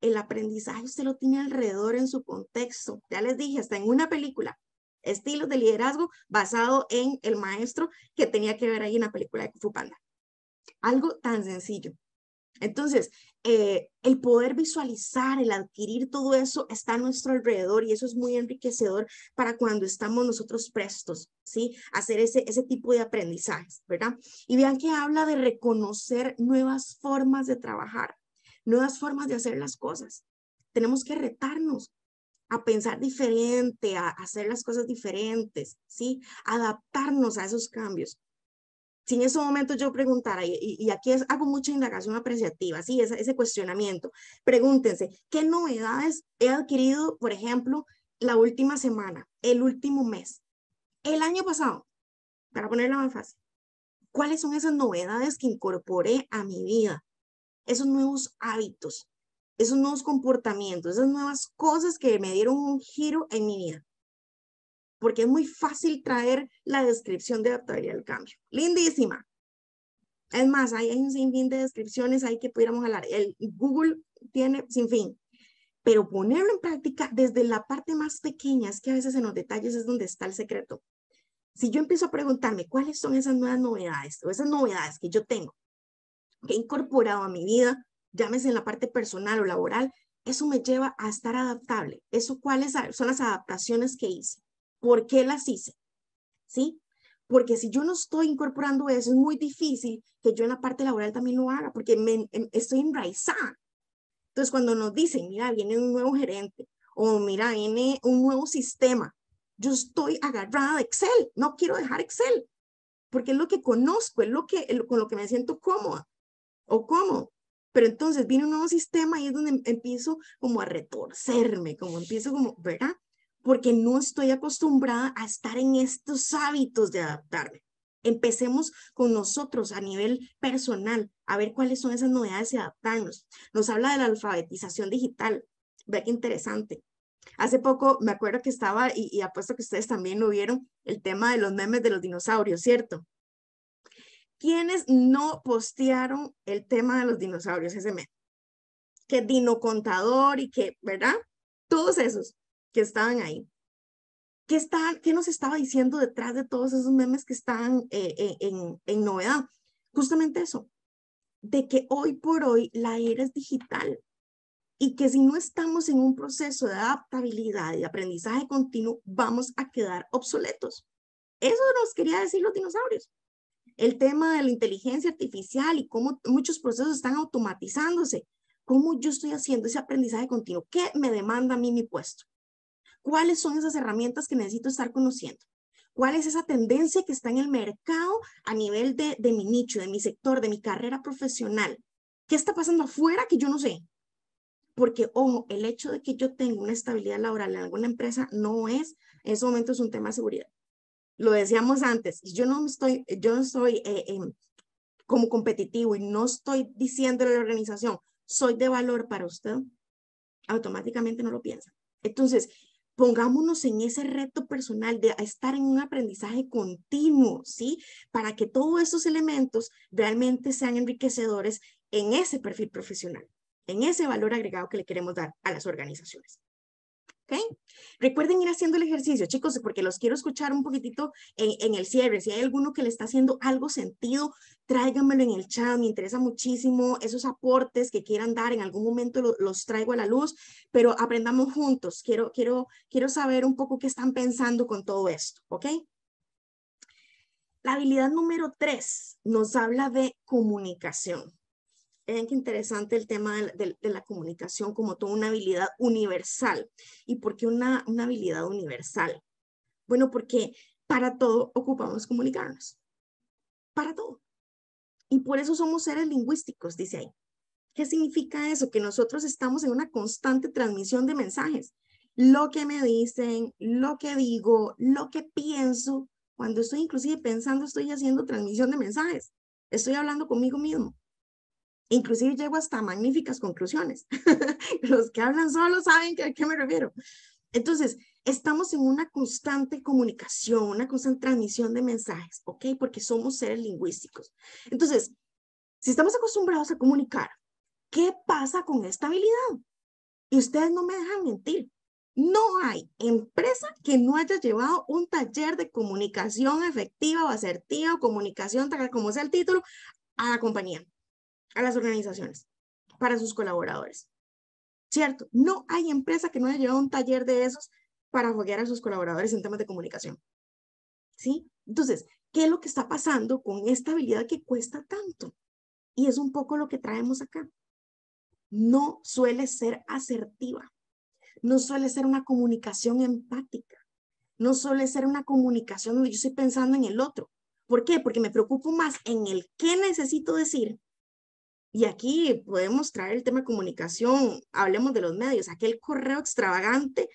el aprendizaje usted lo tiene alrededor en su contexto. Ya les dije, hasta en una película, estilos de liderazgo basado en el maestro que tenía que ver ahí en la película de Kung Panda. Algo tan sencillo. Entonces, eh, el poder visualizar, el adquirir todo eso está a nuestro alrededor y eso es muy enriquecedor para cuando estamos nosotros prestos, ¿sí? Hacer ese, ese tipo de aprendizajes, ¿verdad? Y vean que habla de reconocer nuevas formas de trabajar, nuevas formas de hacer las cosas. Tenemos que retarnos a pensar diferente, a hacer las cosas diferentes, ¿sí? Adaptarnos a esos cambios si en ese momento yo preguntara, y, aquí hago mucha indagación apreciativa, ¿sí? Ese, ese cuestionamiento, pregúntense, ¿qué novedades he adquirido, por ejemplo, la última semana, el último mes, el año pasado? Para ponerla más fácil. ¿Cuáles son esas novedades que incorporé a mi vida? Esos nuevos hábitos, esos nuevos comportamientos, esas nuevas cosas que me dieron un giro en mi vida porque es muy fácil traer la descripción de adaptabilidad al cambio. Lindísima. Es más, hay, un sinfín de descripciones ahí que pudiéramos hablar. El Google tiene sin fin. Pero ponerlo en práctica desde la parte más pequeña, es que a veces en los detalles es donde está el secreto. Si yo empiezo a preguntarme cuáles son esas nuevas novedades o esas novedades que yo tengo, que he incorporado a mi vida, llámese en la parte personal o laboral, eso me lleva a estar adaptable. Eso cuáles son las adaptaciones que hice. ¿Por qué las hice? ¿Sí? Porque si yo no estoy incorporando eso, es muy difícil que yo en la parte laboral también lo haga, porque me, estoy enraizada. Entonces, cuando nos dicen, mira, viene un nuevo gerente, o mira, viene un nuevo sistema, yo estoy agarrada de Excel, no quiero dejar Excel, porque es lo que conozco, es lo que, con lo que me siento cómoda o cómodo. Pero entonces viene un nuevo sistema y es donde empiezo como a retorcerme, como empiezo como, ¿verdad? Porque no estoy acostumbrada a estar en estos hábitos de adaptarme. Empecemos con nosotros a nivel personal, a ver cuáles son esas novedades y adaptarnos. Nos habla de la alfabetización digital. Ve qué interesante. Hace poco me acuerdo que estaba, y, apuesto que ustedes también lo vieron, el tema de los memes de los dinosaurios, ¿cierto? ¿Quiénes no postearon el tema de los dinosaurios, ese meme? Que Dino Contador y que, ¿verdad? Todos esos que estaban ahí. ¿Qué, está, ¿Qué nos estaba diciendo detrás de todos esos memes que estaban eh, eh, en, en novedad? Justamente eso, de que hoy por hoy la era es digital y que si no estamos en un proceso de adaptabilidad y aprendizaje continuo, vamos a quedar obsoletos. Eso nos quería decir los dinosaurios. El tema de la inteligencia artificial y cómo muchos procesos están automatizándose. ¿Cómo yo estoy haciendo ese aprendizaje continuo? ¿Qué me demanda a mí mi puesto? ¿Cuáles son esas herramientas que necesito estar conociendo? ¿Cuál es esa tendencia que está en el mercado a nivel de, de mi nicho, de mi sector, de mi carrera profesional? ¿Qué está pasando afuera que yo no sé? Porque, ojo, el hecho de que yo tenga una estabilidad laboral en alguna empresa no es, en ese momento es un tema de seguridad. Lo decíamos antes, yo no estoy, yo no estoy eh, como competitivo y no estoy diciendo a la organización, soy de valor para usted, automáticamente no lo piensa. Entonces, pongámonos en ese reto personal de estar en un aprendizaje continuo, ¿sí? Para que todos esos elementos realmente sean enriquecedores en ese perfil profesional, en ese valor agregado que le queremos dar a las organizaciones. Recuerden ir haciendo el ejercicio, chicos, porque los quiero escuchar un poquitito en, el cierre. Si hay alguno que le está haciendo algo sentido, tráiganmelo en el chat. Me interesa muchísimo esos aportes que quieran dar. En algún momento los traigo a la luz, pero aprendamos juntos. Quiero, quiero, quiero saber un poco qué están pensando con todo esto, ¿ok? La habilidad número tres nos habla de comunicación. Vean qué interesante el tema de, la comunicación como toda una habilidad universal. ¿Y por qué una, una habilidad universal? Bueno, porque para todo ocupamos comunicarnos. Para todo. Y por eso somos seres lingüísticos, dice ahí. ¿Qué significa eso? Que nosotros estamos en una constante transmisión de mensajes. Lo que me dicen, lo que digo, lo que pienso. Cuando estoy inclusive pensando, estoy haciendo transmisión de mensajes. Estoy hablando conmigo mismo. Inclusive llego hasta magníficas conclusiones. Los que hablan solo saben a qué me refiero. Entonces, estamos en una constante comunicación, una constante transmisión de mensajes, ¿ok? Porque somos seres lingüísticos. Entonces, si estamos acostumbrados a comunicar, ¿qué pasa con esta habilidad? Y ustedes no me dejan mentir. No hay empresa que no haya llevado un taller de comunicación efectiva o asertiva, o comunicación, como sea el título, a la compañía a las organizaciones, para sus colaboradores. ¿Cierto? No hay empresa que no haya llevado un taller de esos para foguear a sus colaboradores en temas de comunicación. ¿Sí? Entonces, ¿qué es lo que está pasando con esta habilidad que cuesta tanto? Y es un poco lo que traemos acá. No suele ser asertiva. No suele ser una comunicación empática. No suele ser una comunicación donde yo estoy pensando en el otro. ¿Por qué? Porque me preocupo más en el qué necesito decir y aquí podemos traer el tema de comunicación, hablemos de los medios, aquel correo extravagante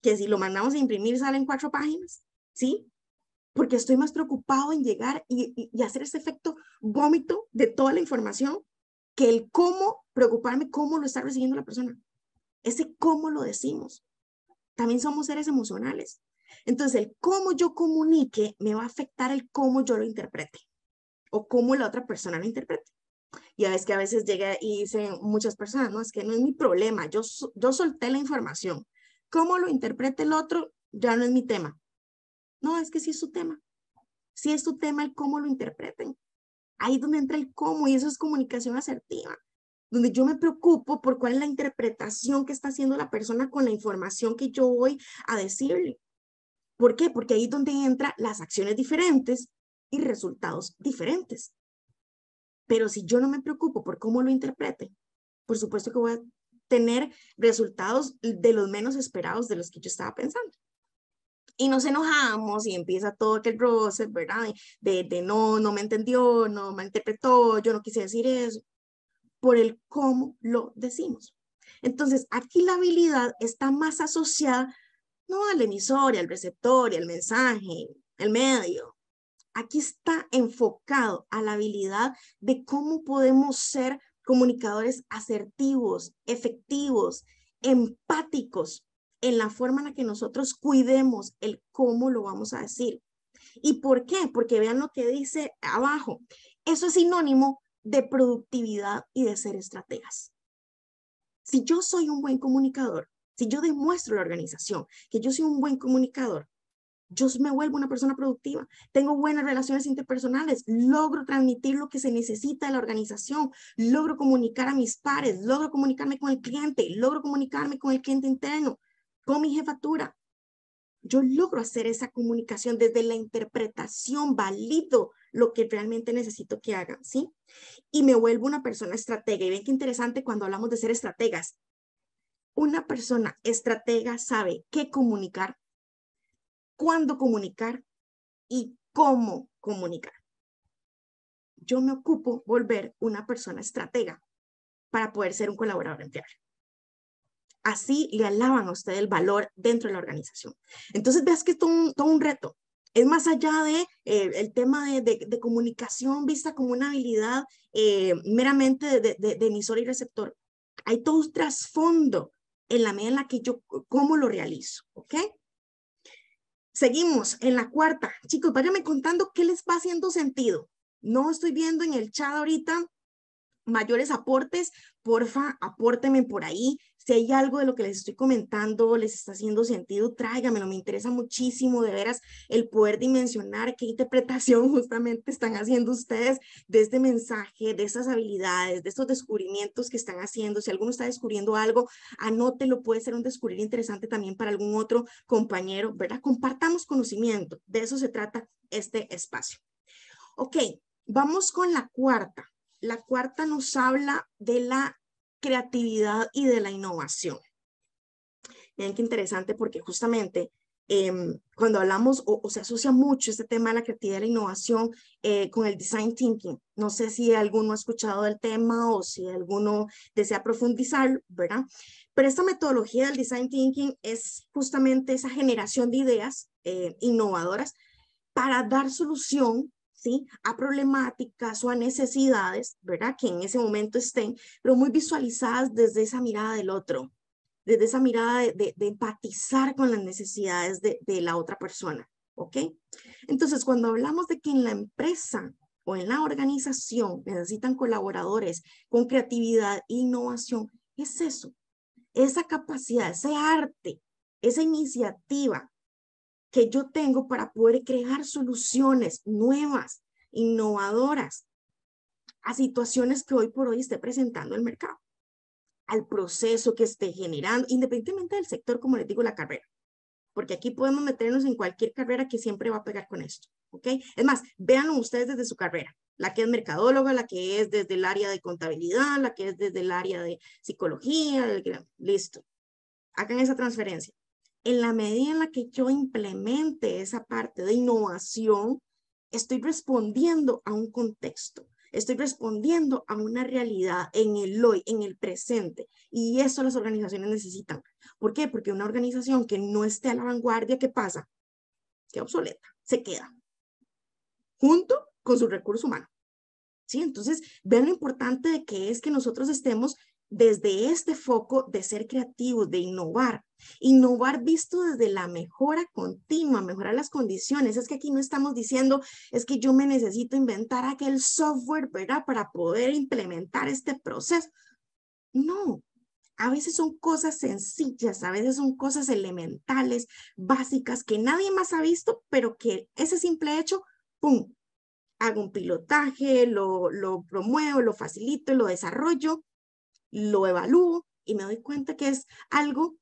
que si lo mandamos a imprimir sale en cuatro páginas, ¿sí? Porque estoy más preocupado en llegar y, y hacer ese efecto vómito de toda la información que el cómo preocuparme cómo lo está recibiendo la persona. Ese cómo lo decimos. También somos seres emocionales. Entonces, el cómo yo comunique me va a afectar el cómo yo lo interprete o cómo la otra persona lo interprete. Ya es que a veces llega y dicen muchas personas, no, es que no es mi problema, yo, yo solté la información. ¿Cómo lo interprete el otro? Ya no es mi tema. No, es que sí es su tema. Sí es su tema el cómo lo interpreten. Ahí es donde entra el cómo y eso es comunicación asertiva, donde yo me preocupo por cuál es la interpretación que está haciendo la persona con la información que yo voy a decirle. ¿Por qué? Porque ahí es donde entran las acciones diferentes y resultados diferentes. Pero si yo no me preocupo por cómo lo interprete, por supuesto que voy a tener resultados de los menos esperados de los que yo estaba pensando. Y nos enojamos y empieza todo aquel proceso, ¿verdad? De, de, no, no me entendió, no me interpretó, yo no quise decir eso, por el cómo lo decimos. Entonces, aquí la habilidad está más asociada no al emisor, al receptor, y al mensaje, el medio, aquí está enfocado a la habilidad de cómo podemos ser comunicadores asertivos, efectivos, empáticos en la forma en la que nosotros cuidemos el cómo lo vamos a decir. ¿Y por qué? Porque vean lo que dice abajo. Eso es sinónimo de productividad y de ser estrategas. Si yo soy un buen comunicador, si yo demuestro a la organización que yo soy un buen comunicador, yo me vuelvo una persona productiva, tengo buenas relaciones interpersonales, logro transmitir lo que se necesita de la organización, logro comunicar a mis pares, logro comunicarme con el cliente, logro comunicarme con el cliente interno, con mi jefatura. Yo logro hacer esa comunicación desde la interpretación, valido lo que realmente necesito que hagan, ¿sí? Y me vuelvo una persona estratega. Y ven qué interesante cuando hablamos de ser estrategas. Una persona estratega sabe qué comunicar, cuándo comunicar y cómo comunicar. Yo me ocupo volver una persona estratega para poder ser un colaborador empleable. Así le alaban a usted el valor dentro de la organización. Entonces, ves que es todo un, reto. Es más allá de eh, el tema de, comunicación vista como una habilidad eh, meramente de, de emisor y receptor. Hay todo un trasfondo en la medida en la que yo, cómo lo realizo, ¿ok? Seguimos en la cuarta. Chicos, váyanme contando qué les va haciendo sentido. No estoy viendo en el chat ahorita mayores aportes. Porfa, apórtenme por ahí. Si hay algo de lo que les estoy comentando les está haciendo sentido, tráigamelo. Me interesa muchísimo de veras el poder dimensionar qué interpretación justamente están haciendo ustedes de este mensaje, de esas habilidades, de estos descubrimientos que están haciendo. Si alguno está descubriendo algo, anótelo. Puede ser un descubrir interesante también para algún otro compañero, ¿verdad? Compartamos conocimiento. De eso se trata este espacio. Ok, vamos con la cuarta. La cuarta nos habla de la creatividad y de la innovación. Miren qué interesante porque justamente em, cuando hablamos o, se asocia mucho este tema de la creatividad y la innovación eh, con el design thinking. No sé si alguno ha escuchado del tema o si alguno desea profundizar, ¿verdad? Pero esta metodología del design thinking es justamente esa generación de ideas eh, innovadoras para dar solución ¿sí? A problemáticas o a necesidades, ¿verdad? Que en ese momento estén, pero muy visualizadas desde esa mirada del otro, desde esa mirada de, empatizar con las necesidades de, de la otra persona, ¿ok? Entonces, cuando hablamos de que en la empresa o en la organización necesitan colaboradores con creatividad e innovación, es eso, esa capacidad, ese arte, esa iniciativa que yo tengo para poder crear soluciones nuevas, innovadoras a situaciones que hoy por hoy esté presentando el mercado, al proceso que esté generando, independientemente del sector, como les digo, la carrera. Porque aquí podemos meternos en cualquier carrera que siempre va a pegar con esto. ¿Ok? Es más, véanlo ustedes desde su carrera la que es mercadóloga, la que es desde el área de contabilidad, la que es desde el área de psicología, listo. Hagan esa transferencia. En la medida en la que yo implemente esa parte de innovación, estoy respondiendo a un contexto, estoy respondiendo a una realidad en el hoy, en el presente. Y eso las organizaciones necesitan. ¿Por qué? Porque una organización que no esté a la vanguardia, ¿qué pasa? Que obsoleta, se queda. Junto con su recurso humano. ¿Sí? Entonces, vean lo importante de que es que nosotros estemos desde este foco de ser creativos, de innovar. Innovar visto desde la mejora continua, mejorar las condiciones. Es que aquí no estamos diciendo, es que yo me necesito inventar aquel software. Para poder implementar este proceso. No, a veces son cosas sencillas, a veces son cosas elementales, básicas, que nadie más ha visto, pero que ese simple hecho, ¡pum!, hago un pilotaje, lo, lo promuevo, lo facilito, lo desarrollo, lo evalúo y me doy cuenta que es algo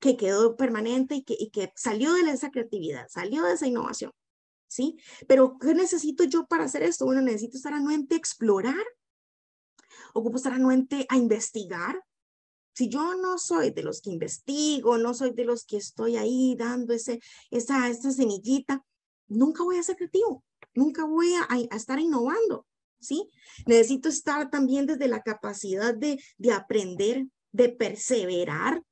que quedó permanente y que, y que salió de esa creatividad, salió de esa innovación. ¿Sí? Pero, ¿qué necesito yo para hacer esto? Bueno, necesito estar anuente a explorar, ocupo estar anuente a investigar. Si yo no soy de los que investigo, no soy de los que estoy ahí dando ese, esa, esa semillita, nunca voy a ser creativo nunca voy a, estar innovando, ¿sí? Necesito estar también desde la capacidad de, de aprender, de perseverar.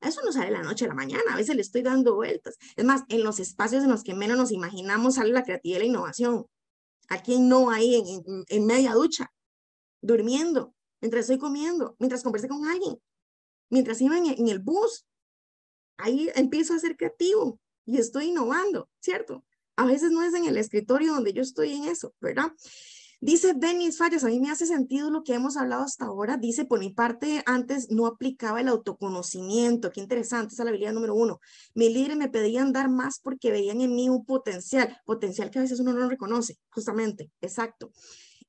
Eso no sale la noche a la mañana, a veces le estoy dando vueltas. Es más, en los espacios en los que menos nos imaginamos sale la creatividad y la innovación. Aquí no hay en, media ducha, durmiendo, mientras estoy comiendo, mientras conversé con alguien, mientras iba en, en el bus. Ahí empiezo a ser creativo y estoy innovando, ¿cierto? A veces no es en el escritorio donde yo estoy en eso, ¿verdad? Dice Denis Fallas, a mí me hace sentido lo que hemos hablado hasta ahora. Dice, por mi parte, antes no aplicaba el autoconocimiento. Qué interesante, esa es la habilidad número uno. Mis líderes me pedían dar más porque veían en mí un potencial, potencial que a veces uno no reconoce, justamente, exacto.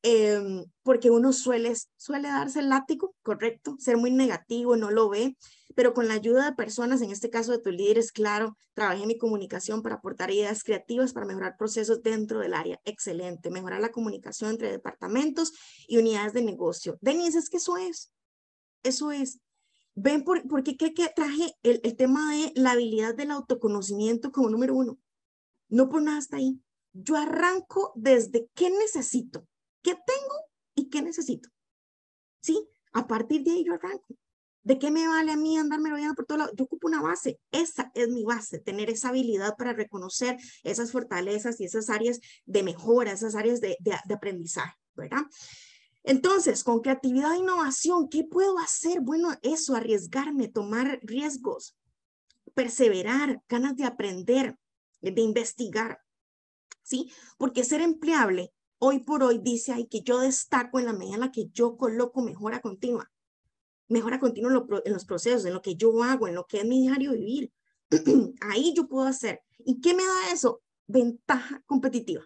Em, porque uno suele, suele darse el látigo, correcto, ser muy negativo, no lo ve, pero con la ayuda de personas, en este caso de tus líderes, claro, trabajé mi comunicación para aportar ideas creativas para mejorar procesos dentro del área. Excelente, mejorar la comunicación entre departamentos y unidades de negocio. Denise, es que eso es, eso es. Ven por, qué que, que traje el, el tema de la habilidad del autoconocimiento como número uno. No por nada está ahí. Yo arranco desde qué necesito ¿Qué tengo y qué necesito? ¿Sí? A partir de ahí yo arranco. ¿De qué me vale a mí andarme rodeando por todo lado? Yo ocupo una base. Esa es mi base, tener esa habilidad para reconocer esas fortalezas y esas áreas de mejora, esas áreas de, de aprendizaje, ¿verdad? Entonces, con creatividad e innovación, ¿qué puedo hacer? Bueno, eso, arriesgarme, tomar riesgos, perseverar, ganas de aprender, de investigar, ¿sí? Porque ser empleable hoy por hoy dice ahí que yo destaco en la medida en la que yo coloco mejora continua. Mejora continua en, los procesos, en lo que yo hago, en lo que es mi diario vivir. ahí yo puedo hacer. ¿Y qué me da eso? Ventaja competitiva.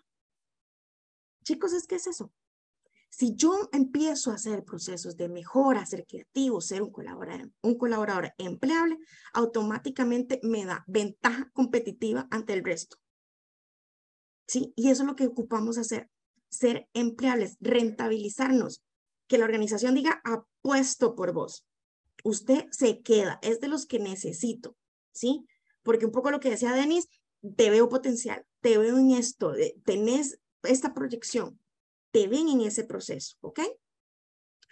Chicos, es que es eso. Si yo empiezo a hacer procesos de mejora, ser creativo, ser un colaborador, un colaborador empleable, automáticamente me da ventaja competitiva ante el resto. ¿Sí? Y eso es lo que ocupamos hacer ser empleables, rentabilizarnos, que la organización diga apuesto por vos. Usted se queda, es de los que necesito, ¿sí? Porque un poco lo que decía Denis, te veo potencial, te veo en esto, tenés esta proyección, te ven en ese proceso, ¿ok?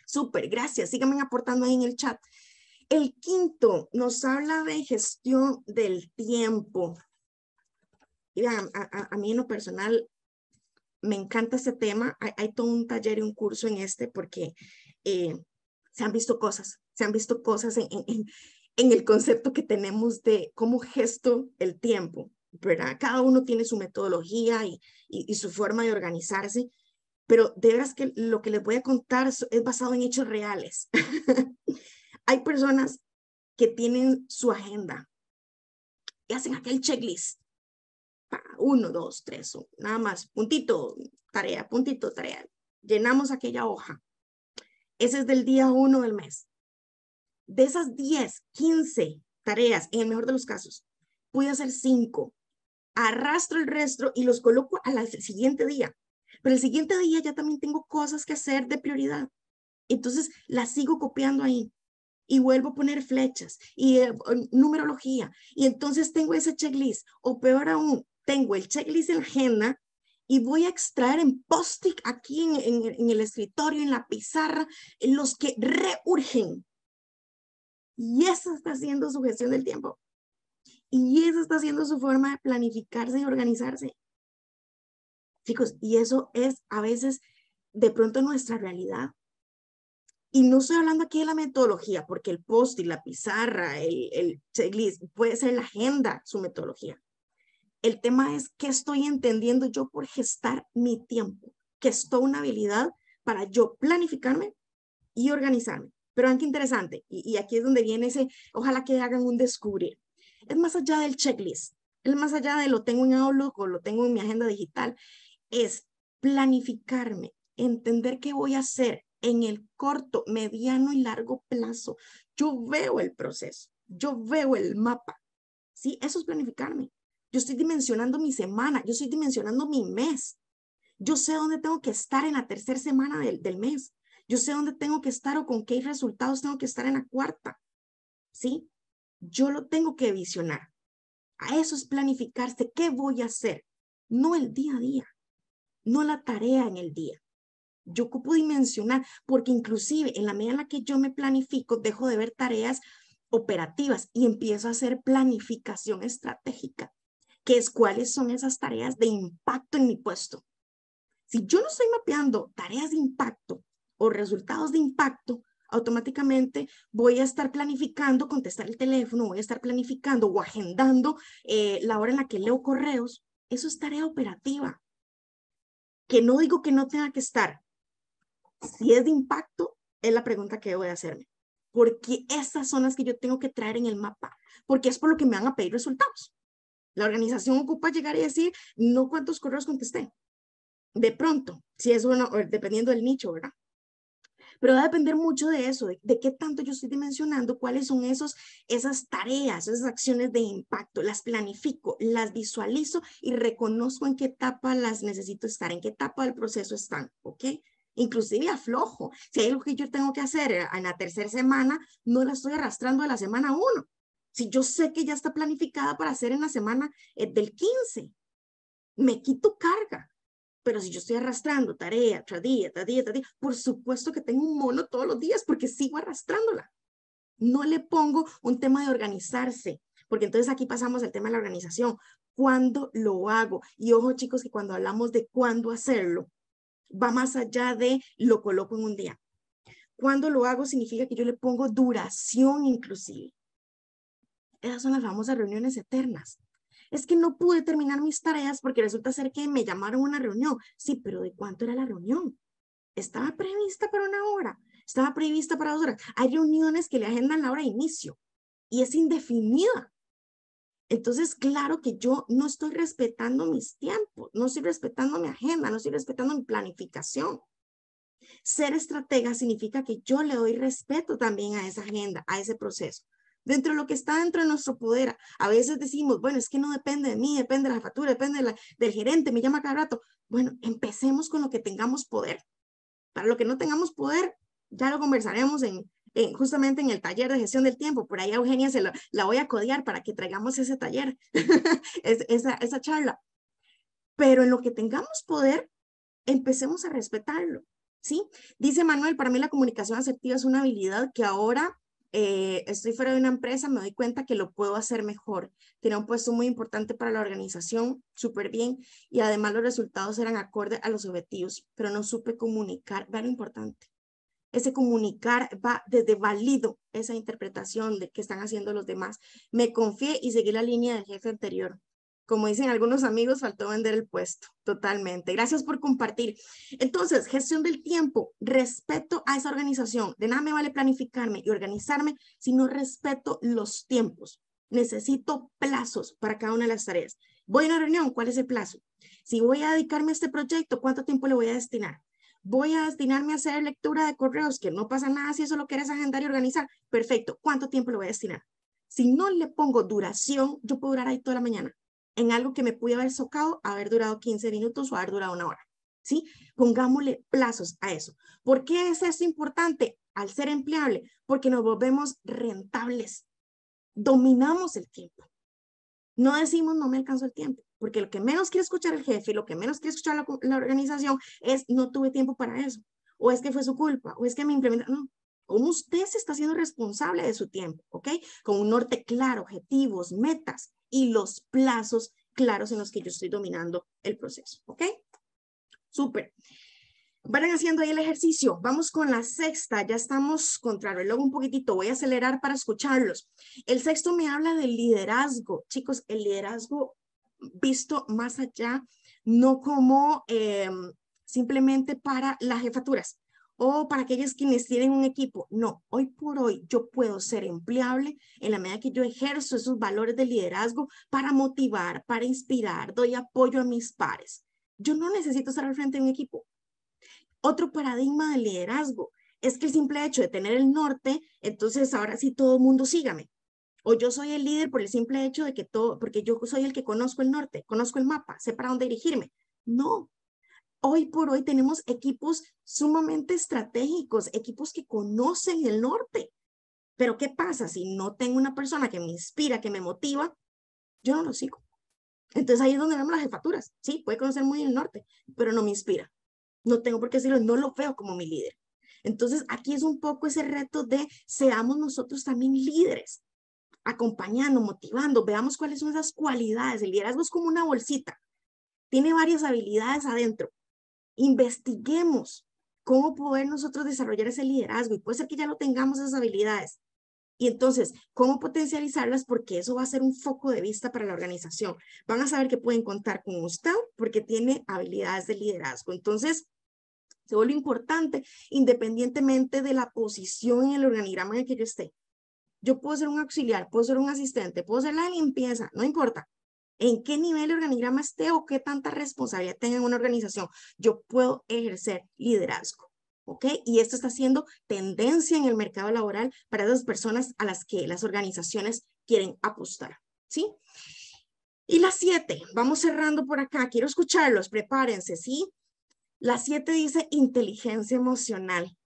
Súper, gracias. Síganme aportando ahí en el chat. El quinto nos habla de gestión del tiempo. a, a, mí en lo personal me encanta este tema. Hay, todo un taller y un curso en este porque eh, se han visto cosas, se han visto cosas en, el concepto que tenemos de cómo gesto el tiempo, ¿verdad? Cada uno tiene su metodología y su forma de organizarse, pero de veras que lo que les voy a contar es basado en hechos reales. Hay personas que tienen su agenda y hacen aquel checklist. Uno, dos, tres, nada más, puntito, tarea, puntito, tarea. Llenamos aquella hoja. Ese es del día uno del mes. De esas 10, 15 tareas, en el mejor de los casos, a hacer cinco. Arrastro el resto y los coloco al siguiente día. Pero el siguiente día ya también tengo cosas que hacer de prioridad. Entonces las sigo copiando ahí y vuelvo a poner flechas y eh, numerología. Y entonces tengo ese checklist. O peor aún, tengo el checklist en la agenda y voy a extraer en post-it aquí en, el escritorio, en la pizarra, los que reurgen. Y eso está haciendo su gestión del tiempo. Y eso está haciendo su forma de planificarse y organizarse. Chicos, y eso es a veces de pronto nuestra realidad. Y no estoy hablando aquí de la metodología, porque el post y la pizarra, el, el checklist, puede ser la agenda, su metodología. El tema es qué estoy entendiendo yo por gestar mi tiempo, que es toda una habilidad para yo planificarme y organizarme. Pero qué interesante, y, y, aquí es donde viene ese, ojalá que hagan un descubrir. Es más allá del checklist, es más allá de lo tengo en Outlook o lo tengo en mi agenda digital, es planificarme, entender qué voy a hacer, en el corto, mediano y largo plazo. Yo veo el proceso, yo veo el mapa. ¿Sí? Eso es planificarme. Yo estoy dimensionando mi semana, yo estoy dimensionando mi mes. Yo sé dónde tengo que estar en la tercera semana del, del mes. Yo sé dónde tengo que estar o con qué resultados tengo que estar en la cuarta. ¿Sí? Yo lo tengo que visionar. A eso es planificarse. ¿Qué voy a hacer? No el día a día, no la tarea en el día. Yo ocupo dimensionar, porque inclusive en la medida en la que yo me planifico, dejo de ver tareas operativas y empiezo a hacer planificación estratégica, que es cuáles son esas tareas de impacto en mi puesto. Si yo no estoy mapeando tareas de impacto o resultados de impacto, automáticamente voy a estar planificando contestar el teléfono, voy a estar planificando o agendando eh, la hora en la que leo correos. Eso es tarea operativa. Que no digo que no tenga que estar, si es de impacto, es la pregunta que voy a hacerme. Porque esas son las que yo tengo que traer en el mapa, porque es por lo que me van a pedir resultados. La organización ocupa llegar y decir, no cuántos correos contesté. De pronto, si es bueno, dependiendo del nicho, ¿verdad? Pero va a depender mucho de eso, de, de, qué tanto yo estoy dimensionando, cuáles son esos, esas tareas, esas acciones de impacto. Las planifico, las visualizo y reconozco en qué etapa las necesito estar, en qué etapa del proceso están, ¿ok? inclusive aflojo. Si hay algo que yo tengo que hacer en la tercera semana, no la estoy arrastrando de la semana uno. Si yo sé que ya está planificada para hacer en la semana eh, del 15, me quito carga. Pero si yo estoy arrastrando tarea tras día, tras día, tras día, por supuesto que tengo un mono todos los días porque sigo arrastrándola. No le pongo un tema de organizarse, porque entonces aquí pasamos al tema de la organización. ¿Cuándo lo hago? Y ojo chicos, que cuando hablamos de cuándo hacerlo, va más allá de lo coloco en un día. Cuando lo hago significa que yo le pongo duración inclusive. Esas son las famosas reuniones eternas. Es que no pude terminar mis tareas porque resulta ser que me llamaron a una reunión. Sí, pero ¿de cuánto era la reunión? Estaba prevista para una hora, estaba prevista para dos horas. Hay reuniones que le agendan la hora de inicio y es indefinida. Entonces, claro que yo no estoy respetando mis tiempos, no estoy respetando mi agenda, no estoy respetando mi planificación. Ser estratega significa que yo le doy respeto también a esa agenda, a ese proceso. Dentro de lo que está dentro de nuestro poder, a veces decimos, bueno, es que no depende de mí, depende de la factura, depende del gerente, me llama cada rato. Bueno, empecemos con lo que tengamos poder. Para lo que no tengamos poder, ya lo conversaremos en, justamente en el taller de gestión del tiempo. Por ahí Eugenia se la voy a codiar para que traigamos ese taller, esa, esa charla. Pero en lo que tengamos poder, empecemos a respetarlo. ¿sí? Dice Manuel, para mí la comunicación asertiva es una habilidad que ahora eh, estoy fuera de una empresa, me doy cuenta que lo puedo hacer mejor. Tenía un puesto muy importante para la organización, súper bien, y además los resultados eran acorde a los objetivos, pero no supe comunicar, vean lo importante. Ese comunicar va desde válido esa interpretación de que están haciendo los demás. Me confié y seguí la línea del jefe anterior como dicen algunos amigos, faltó vender el puesto. Totalmente. Gracias por compartir. Entonces, gestión del tiempo, respeto a esa organización. De nada me vale planificarme y organizarme si no respeto los tiempos. Necesito plazos para cada una de las tareas. Voy a una reunión, ¿cuál es el plazo? Si voy a dedicarme a este proyecto, ¿cuánto tiempo le voy a destinar? Voy a destinarme a hacer lectura de correos, que no pasa nada si eso lo quieres agendar y organizar. Perfecto. ¿Cuánto tiempo le voy a destinar? Si no le pongo duración, yo puedo durar ahí toda la mañana en algo que me pude haber socado, haber durado 15 minutos o haber durado una hora. ¿Sí? Pongámosle plazos a eso. ¿Por qué es eso importante? Al ser empleable, porque nos volvemos rentables. Dominamos el tiempo. No decimos no me alcanzó el tiempo, porque lo que menos quiere escuchar el jefe y lo que menos quiere escuchar la, organización es no tuve tiempo para eso, o es que fue su culpa, o es que me implementa. No, ¿Cómo usted se está haciendo responsable de su tiempo? ¿Ok? Con un norte claro, objetivos, metas y los plazos claros en los que yo estoy dominando el proceso. ¿Ok? Súper. Vayan haciendo ahí el ejercicio. Vamos con la sexta. Ya estamos contra el reloj un poquitito. Voy a acelerar para escucharlos. El sexto me habla del liderazgo. Chicos, el liderazgo visto más allá, no como eh, simplemente para las jefaturas, o para aquellos quienes tienen un equipo. No, hoy por hoy yo puedo ser empleable en la medida que yo ejerzo esos valores de liderazgo para motivar, para inspirar, doy apoyo a mis pares. Yo no necesito estar al frente de un equipo. Otro paradigma de liderazgo es que el simple hecho de tener el norte, entonces ahora sí todo el mundo sígame. O yo soy el líder por el simple hecho de que todo, porque yo soy el que conozco el norte, conozco el mapa, sé para dónde dirigirme. No, hoy por hoy tenemos equipos sumamente estratégicos, equipos que conocen el norte. Pero ¿qué pasa si no tengo una persona que me inspira, que me motiva? Yo no lo sigo. Entonces ahí es donde vemos las jefaturas. Sí, puede conocer muy el norte, pero no me inspira. No tengo por qué decirlo, no lo veo como mi líder. Entonces aquí es un poco ese reto de seamos nosotros también líderes, acompañando, motivando, veamos cuáles son esas cualidades. El liderazgo es como una bolsita, tiene varias habilidades adentro investiguemos cómo poder nosotros desarrollar ese liderazgo y puede ser que ya no tengamos esas habilidades. Y entonces, ¿cómo potencializarlas? Porque eso va a ser un foco de vista para la organización. Van a saber que pueden contar con usted porque tiene habilidades de liderazgo. Entonces, se vuelve importante independientemente de la posición en el organigrama en el que yo esté. Yo puedo ser un auxiliar, puedo ser un asistente, puedo ser la limpieza, no importa en qué nivel de organigrama esté o qué tanta responsabilidad tenga en una organización, yo puedo ejercer liderazgo. ¿Ok? Y esto está siendo tendencia en el mercado laboral para esas personas a las que las organizaciones quieren apostar. ¿Sí? Y la siete, vamos cerrando por acá. Quiero escucharlos, prepárense, ¿sí? La siete dice inteligencia emocional.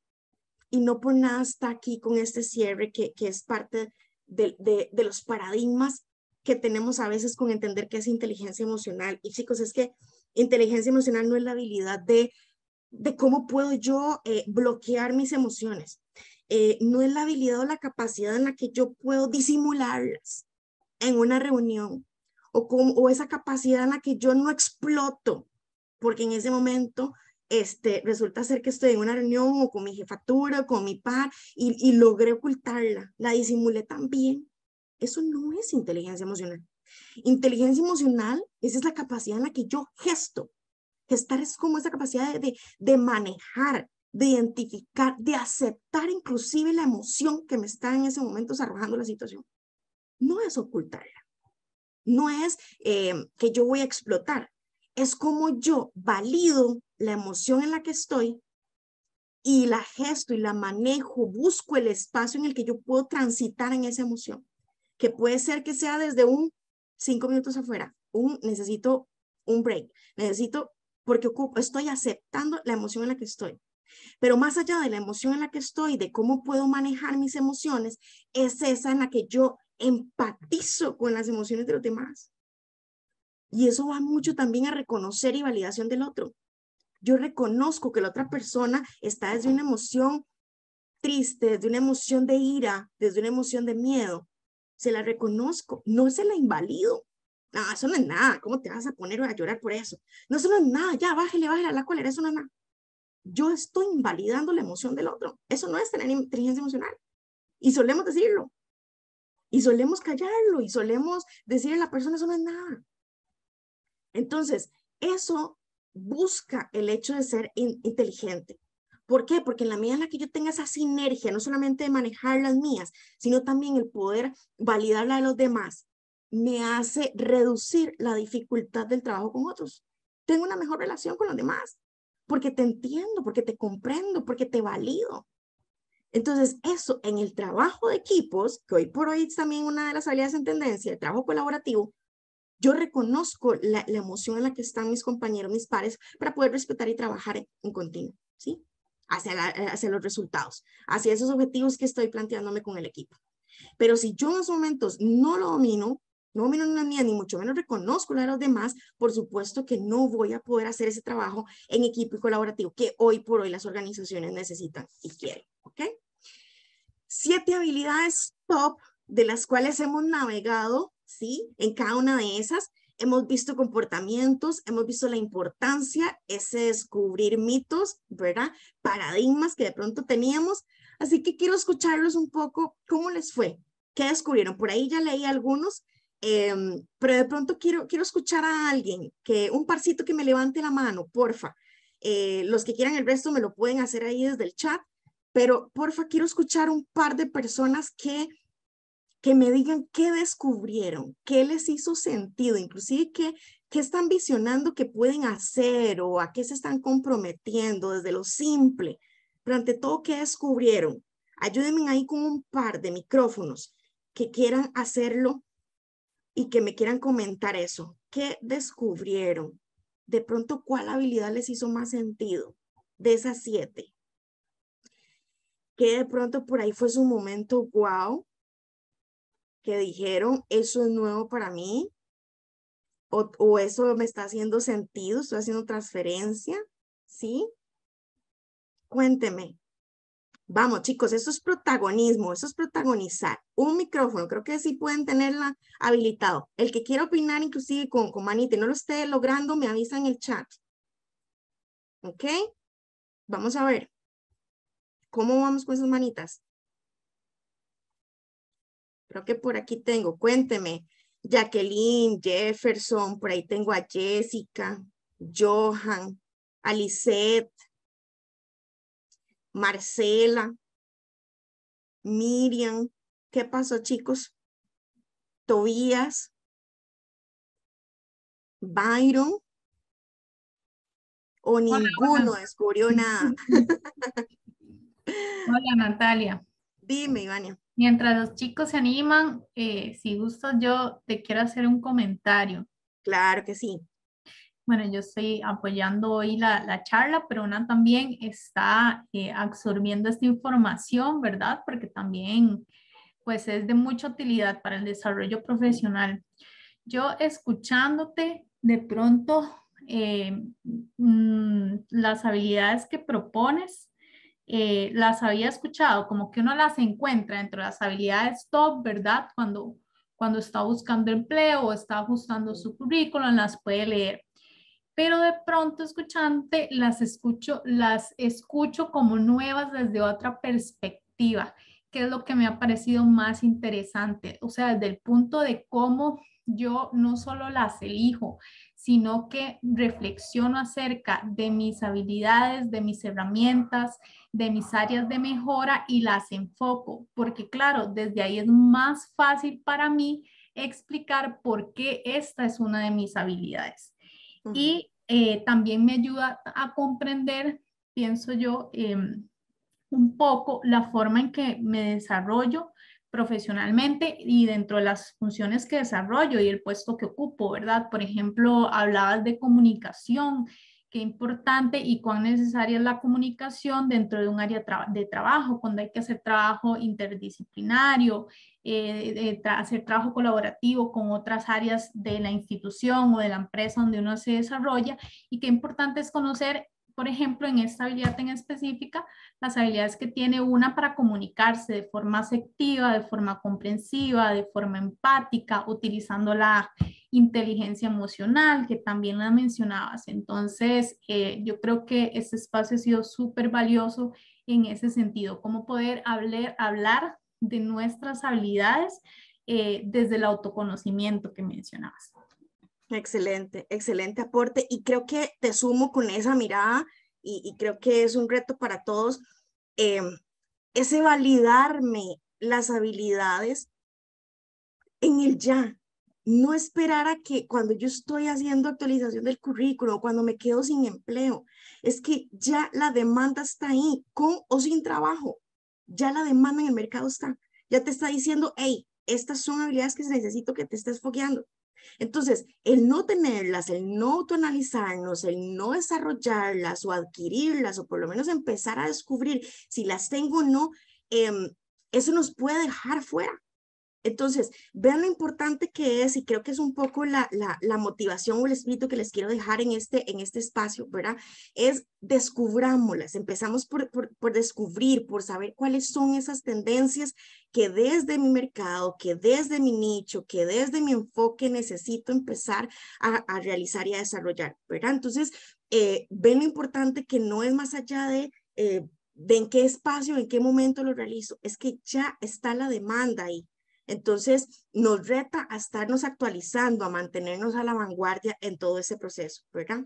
Y no por nada está aquí con este cierre que, que es parte de, de los paradigmas que tenemos a veces con entender qué es inteligencia emocional. Y chicos, es que inteligencia emocional no es la habilidad de, de cómo puedo yo eh, bloquear mis emociones. Eh, no es la habilidad o la capacidad en la que yo puedo disimularlas en una reunión o, con, o esa capacidad en la que yo no exploto, porque en ese momento este, resulta ser que estoy en una reunión o con mi jefatura o con mi par y, y logré ocultarla, la disimulé también eso no es inteligencia emocional. Inteligencia emocional esa es la capacidad en la que yo gesto. Gestar es como esa capacidad de, de manejar, de identificar, de aceptar inclusive la emoción que me está en ese momento arrojando la situación. No es ocultarla. No es eh, que yo voy a explotar. Es como yo valido la emoción en la que estoy y la gesto y la manejo, busco el espacio en el que yo puedo transitar en esa emoción que puede ser que sea desde un cinco minutos afuera, un necesito un break, necesito porque ocupo, estoy aceptando la emoción en la que estoy. Pero más allá de la emoción en la que estoy, de cómo puedo manejar mis emociones, es esa en la que yo empatizo con las emociones de los demás. Y eso va mucho también a reconocer y validación del otro. Yo reconozco que la otra persona está desde una emoción triste, desde una emoción de ira, desde una emoción de miedo, se la reconozco, no se la invalido. No, eso no es nada. ¿Cómo te vas a poner a llorar por eso? No, eso no es nada. Ya, bájale, bájale a la cólera. Eso no es nada. Yo estoy invalidando la emoción del otro. Eso no es tener inteligencia emocional. Y solemos decirlo. Y solemos callarlo. Y solemos decirle a la persona, eso no es nada. Entonces, eso busca el hecho de ser inteligente. ¿Por qué? Porque en la medida en la que yo tenga esa sinergia, no solamente de manejar las mías, sino también el poder validarla de los demás, me hace reducir la dificultad del trabajo con otros. Tengo una mejor relación con los demás, porque te entiendo, porque te comprendo, porque te valido. Entonces, eso en el trabajo de equipos, que hoy por hoy es también una de las habilidades en tendencia, el trabajo colaborativo, yo reconozco la, emoción en la que están mis compañeros, mis pares, para poder respetar y trabajar en, continuo, ¿sí? Hacia, hacia los resultados, hacia esos objetivos que estoy planteándome con el equipo. Pero si yo en esos momentos no lo domino, no domino una mía, ni mucho menos reconozco la de los demás, por supuesto que no voy a poder hacer ese trabajo en equipo y colaborativo que hoy por hoy las organizaciones necesitan y quieren, ¿ok? Siete habilidades top de las cuales hemos navegado, ¿sí? En cada una de esas hemos visto comportamientos, hemos visto la importancia, ese descubrir mitos, ¿verdad? Paradigmas que de pronto teníamos. Así que quiero escucharlos un poco, ¿cómo les fue? ¿Qué descubrieron? Por ahí ya leí algunos, Em, pero de pronto quiero, quiero escuchar a alguien, que un parcito que me levante la mano, porfa. Eh, los que quieran el resto me lo pueden hacer ahí desde el chat, pero porfa, quiero escuchar un par de personas que, que me digan qué descubrieron, qué les hizo sentido, inclusive qué, qué están visionando que pueden hacer o a qué se están comprometiendo desde lo simple, pero ante todo, ¿qué descubrieron? Ayúdenme ahí con un par de micrófonos que quieran hacerlo y que me quieran comentar eso. ¿Qué descubrieron? De pronto, ¿cuál habilidad les hizo más sentido de esas siete? Que de pronto por ahí fue su momento wow, que dijeron, eso es nuevo para mí, o, o eso me está haciendo sentido, estoy haciendo transferencia, ¿sí? Cuénteme, Vamos, chicos, eso es protagonismo, eso es protagonizar. Un micrófono, creo que sí pueden tenerla habilitado. El que quiera opinar, inclusive con, con manita, no lo esté logrando, me avisa en el chat. ¿Ok? Vamos a ver. ¿Cómo vamos con esas manitas? Creo que por aquí tengo, cuénteme. Jacqueline, Jefferson, por ahí tengo a Jessica, Johan, Alicet, Marcela, Miriam, ¿qué pasó chicos? Tobías, Byron, o ninguno descubrió nada. Hola Natalia. Dime, Ivania. Mientras los chicos se animan, eh, si gustas, yo te quiero hacer un comentario. Claro que sí bueno, yo estoy apoyando hoy la, charla, pero una también está eh, absorbiendo esta información, ¿verdad? Porque también, pues, es de mucha utilidad para el desarrollo profesional. Yo escuchándote, de pronto, eh, mm, las habilidades que propones, eh, las había escuchado, como que uno las encuentra dentro de las habilidades top, ¿verdad? Cuando, cuando está buscando empleo o está ajustando su currículum, las puede leer pero de pronto escuchante las escucho, las escucho como nuevas desde otra perspectiva, que es lo que me ha parecido más interesante, o sea, desde el punto de cómo yo no solo las elijo, sino que reflexiono acerca de mis habilidades, de mis herramientas, de mis áreas de mejora y las enfoco, porque claro, desde ahí es más fácil para mí explicar por qué esta es una de mis habilidades. Y eh, también me ayuda a comprender, pienso yo, em, un poco la forma en que me desarrollo profesionalmente y dentro de las funciones que desarrollo y el puesto que ocupo, ¿verdad? Por ejemplo, hablabas de comunicación, qué importante y cuán necesaria es la comunicación dentro de un área de trabajo, cuando hay que hacer trabajo interdisciplinario, eh, hacer trabajo colaborativo con otras áreas de la institución o de la empresa donde uno se desarrolla y qué importante es conocer por ejemplo, en esta habilidad en específica, las habilidades que tiene una para comunicarse de forma asertiva, de forma comprensiva, de forma empática, utilizando la inteligencia emocional, que también la mencionabas. Entonces, eh, yo creo que este espacio ha sido súper valioso en ese sentido, cómo poder hablar, hablar de nuestras habilidades eh, desde el autoconocimiento que mencionabas. Excelente, excelente aporte. Y creo que te sumo con esa mirada y, creo que es un reto para todos, eh, ese validarme las habilidades en el ya. No esperar a que cuando yo estoy haciendo actualización del currículo, cuando me quedo sin empleo, es que ya la demanda está ahí, con o sin trabajo. Ya la demanda en el mercado está. Ya te está diciendo, hey, estas son habilidades que necesito que te estés fogueando. Entonces, el no tenerlas, el no autoanalizarnos, el no desarrollarlas o adquirirlas, o por lo menos empezar a descubrir si las tengo o no, em, eso nos puede dejar fuera. Entonces, vean lo importante que es, y creo que es un poco la, la, motivación o el espíritu que les quiero dejar en este, en este espacio, ¿verdad? Es descubrámoslas, empezamos por, por, por descubrir, por saber cuáles son esas tendencias que desde mi mercado, que desde mi nicho, que desde mi enfoque necesito empezar a, a realizar y a desarrollar, ¿verdad? Entonces, eh, ven lo importante que no es más allá de... Eh, de en qué espacio, en qué momento lo realizo, es que ya está la demanda ahí, entonces, nos reta a estarnos actualizando, a mantenernos a la vanguardia en todo ese proceso, ¿verdad?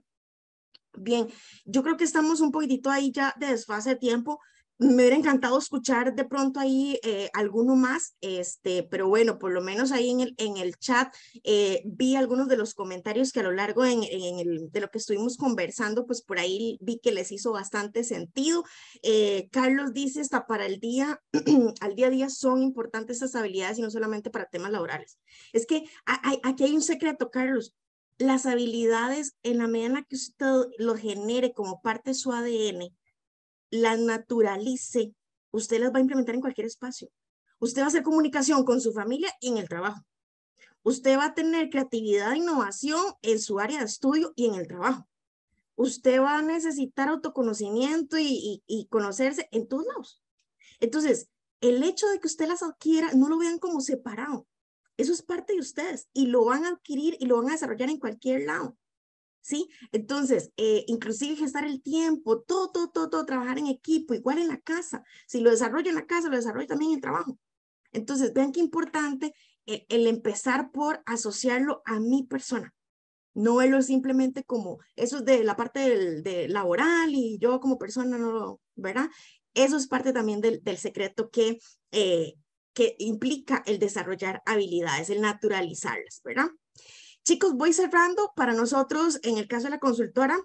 Bien, yo creo que estamos un poquitito ahí ya de desfase de tiempo, me hubiera encantado escuchar de pronto ahí eh, alguno más, este, pero bueno, por lo menos ahí en el, en el chat eh, vi algunos de los comentarios que a lo largo en, en el, de lo que estuvimos conversando, pues por ahí vi que les hizo bastante sentido. Eh, Carlos dice, hasta para el día, al día a día son importantes esas habilidades y no solamente para temas laborales. Es que aquí hay un secreto, Carlos. Las habilidades, en la medida en la que usted lo genere como parte de su ADN, las naturalice, usted las va a implementar en cualquier espacio. Usted va a hacer comunicación con su familia y en el trabajo. Usted va a tener creatividad e innovación en su área de estudio y en el trabajo. Usted va a necesitar autoconocimiento y, y conocerse en todos lados. Entonces, el hecho de que usted las adquiera, no lo vean como separado. Eso es parte de ustedes y lo van a adquirir y lo van a desarrollar en cualquier lado. ¿Sí? Entonces, eh, inclusive gestar el tiempo, todo, todo, todo, todo, trabajar en equipo, igual en la casa. Si lo desarrollo en la casa, lo desarrollo también en el trabajo. Entonces, vean qué importante el, el empezar por asociarlo a mi persona. No verlo simplemente como eso es de la parte del, de laboral y yo como persona no lo, ¿verdad? Eso es parte también del, del secreto que, eh, que implica el desarrollar habilidades, el naturalizarlas, ¿verdad? Chicos, voy cerrando. Para nosotros, en el caso de la consultora,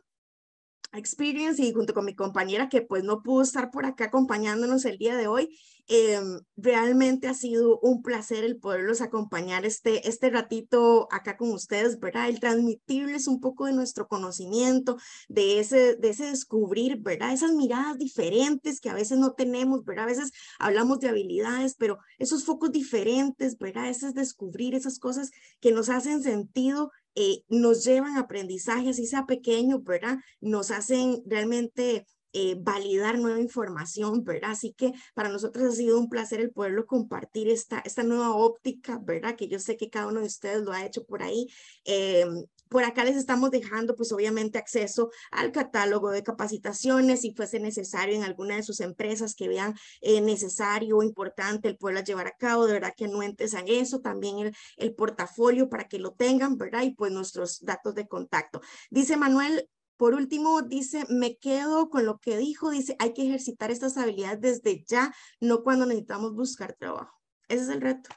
Experience y junto con mi compañera que pues no pudo estar por acá acompañándonos el día de hoy, em, realmente ha sido un placer el poderlos acompañar este, este ratito acá con ustedes, ¿verdad? El transmitirles un poco de nuestro conocimiento, de ese, de ese descubrir, ¿verdad? Esas miradas diferentes que a veces no tenemos, ¿verdad? A veces hablamos de habilidades, pero esos focos diferentes, ¿verdad? Ese es descubrir esas cosas que nos hacen sentido eh, nos llevan aprendizajes, así sea pequeño, ¿verdad? Nos hacen realmente eh, validar nueva información, ¿verdad? Así que para nosotros ha sido un placer el poderlo compartir esta, esta nueva óptica, ¿verdad? Que yo sé que cada uno de ustedes lo ha hecho por ahí. Eh, por acá les estamos dejando, pues obviamente, acceso al catálogo de capacitaciones, si fuese necesario en alguna de sus empresas que vean eh, necesario o importante el poderlas llevar a cabo, de verdad que anuentes a eso, también el, el portafolio para que lo tengan, ¿verdad? Y pues nuestros datos de contacto. Dice Manuel, por último, dice, me quedo con lo que dijo, dice, hay que ejercitar estas habilidades desde ya, no cuando necesitamos buscar trabajo. Ese es el reto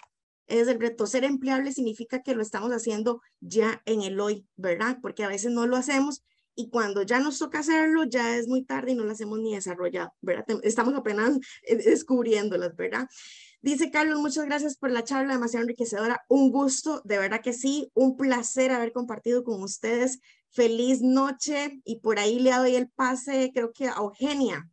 es el reto. Ser empleable significa que lo estamos haciendo ya en el hoy, ¿verdad? Porque a veces no lo hacemos y cuando ya nos toca hacerlo, ya es muy tarde y no lo hacemos ni desarrollado, ¿verdad? Estamos apenas eh, descubriéndolas, ¿verdad? Dice Carlos, muchas gracias por la charla, demasiado enriquecedora. Un gusto, de verdad que sí, un placer haber compartido con ustedes. Feliz noche y por ahí le doy el pase, creo que a Eugenia.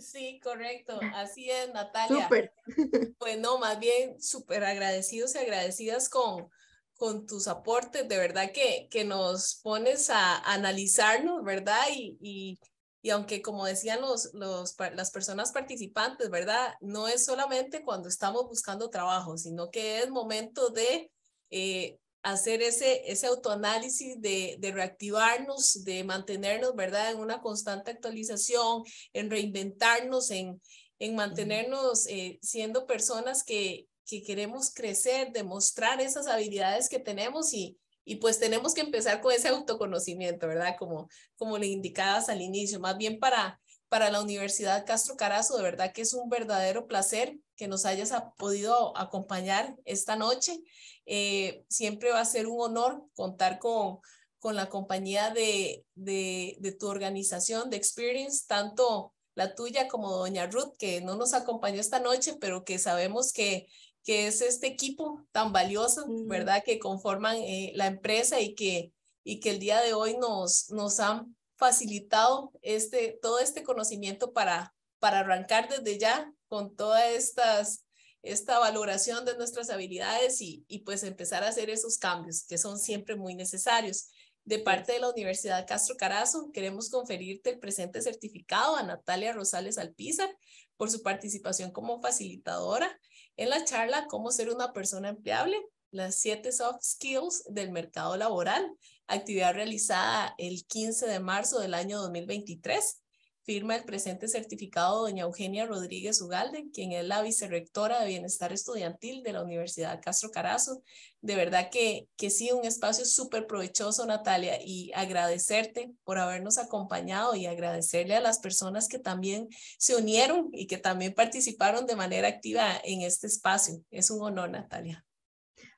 Sí, correcto, así es, Natalia. Súper. Pues no, más bien súper agradecidos y agradecidas con, con tus aportes, de verdad que, que nos pones a, analizarnos, ¿verdad? Y, y, y, aunque como decían los, los, las personas participantes, ¿verdad? No es solamente cuando estamos buscando trabajo, sino que es momento de eh, hacer ese, ese autoanálisis, de, de reactivarnos, de mantenernos, ¿verdad? En una constante actualización, en reinventarnos, en, en mantenernos eh, siendo personas que, que queremos crecer, demostrar esas habilidades que tenemos y, y pues tenemos que empezar con ese autoconocimiento, ¿verdad? Como, como le indicabas al inicio, más bien para, para la Universidad Castro Carazo, de verdad que es un verdadero placer que nos hayas podido acompañar esta noche. Eh, siempre va a ser un honor contar con, con la compañía de, de, de tu organización, de Experience, tanto la tuya como doña Ruth, que no nos acompañó esta noche, pero que sabemos que que es este equipo tan valioso, ¿verdad? Que conforman eh, la empresa y que, y que el día de hoy nos, nos han facilitado este, todo este conocimiento para, para arrancar desde ya con toda estas, esta valoración de nuestras habilidades y, y pues empezar a hacer esos cambios que son siempre muy necesarios. De parte de la Universidad Castro Carazo, queremos conferirte el presente certificado a Natalia Rosales Alpizar por su participación como facilitadora en la charla Cómo ser una persona empleable, las siete soft skills del mercado laboral, actividad realizada el 15 de marzo del año 2023. Firma el presente certificado doña Eugenia Rodríguez Ugalde, quien es la vicerrectora de Bienestar Estudiantil de la Universidad Castro Carazo. De verdad que, que sí, un espacio súper provechoso, Natalia, y agradecerte por habernos acompañado y agradecerle a las personas que también se unieron y que también participaron de manera activa en este espacio. Es un honor, Natalia.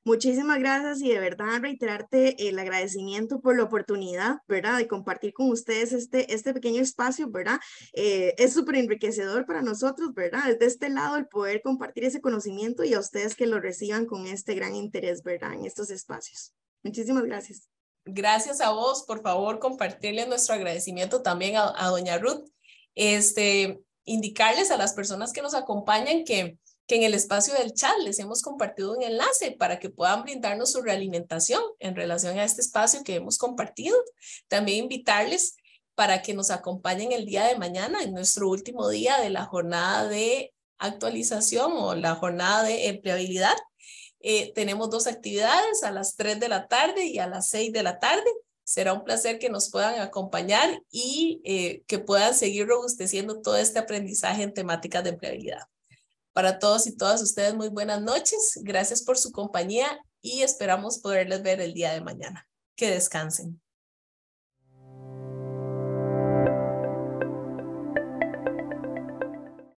Muchísimas gracias y de verdad reiterarte el agradecimiento por la oportunidad, ¿verdad? De compartir con ustedes este, este pequeño espacio, ¿verdad? Eh, es súper enriquecedor para nosotros, ¿verdad? Desde este lado el poder compartir ese conocimiento y a ustedes que lo reciban con este gran interés, ¿verdad? En estos espacios. Muchísimas gracias. Gracias a vos, por favor, compartirle nuestro agradecimiento también a, a doña Ruth. Este, indicarles a las personas que nos acompañan que que en el espacio del chat les hemos compartido un enlace para que puedan brindarnos su realimentación en relación a este espacio que hemos compartido. También invitarles para que nos acompañen el día de mañana en nuestro último día de la jornada de actualización o la jornada de empleabilidad. Eh, tenemos dos actividades a las 3 de la tarde y a las 6 de la tarde. Será un placer que nos puedan acompañar y eh, que puedan seguir robusteciendo todo este aprendizaje en temáticas de empleabilidad. Para todos y todas ustedes, muy buenas noches. Gracias por su compañía y esperamos poderles ver el día de mañana. Que descansen.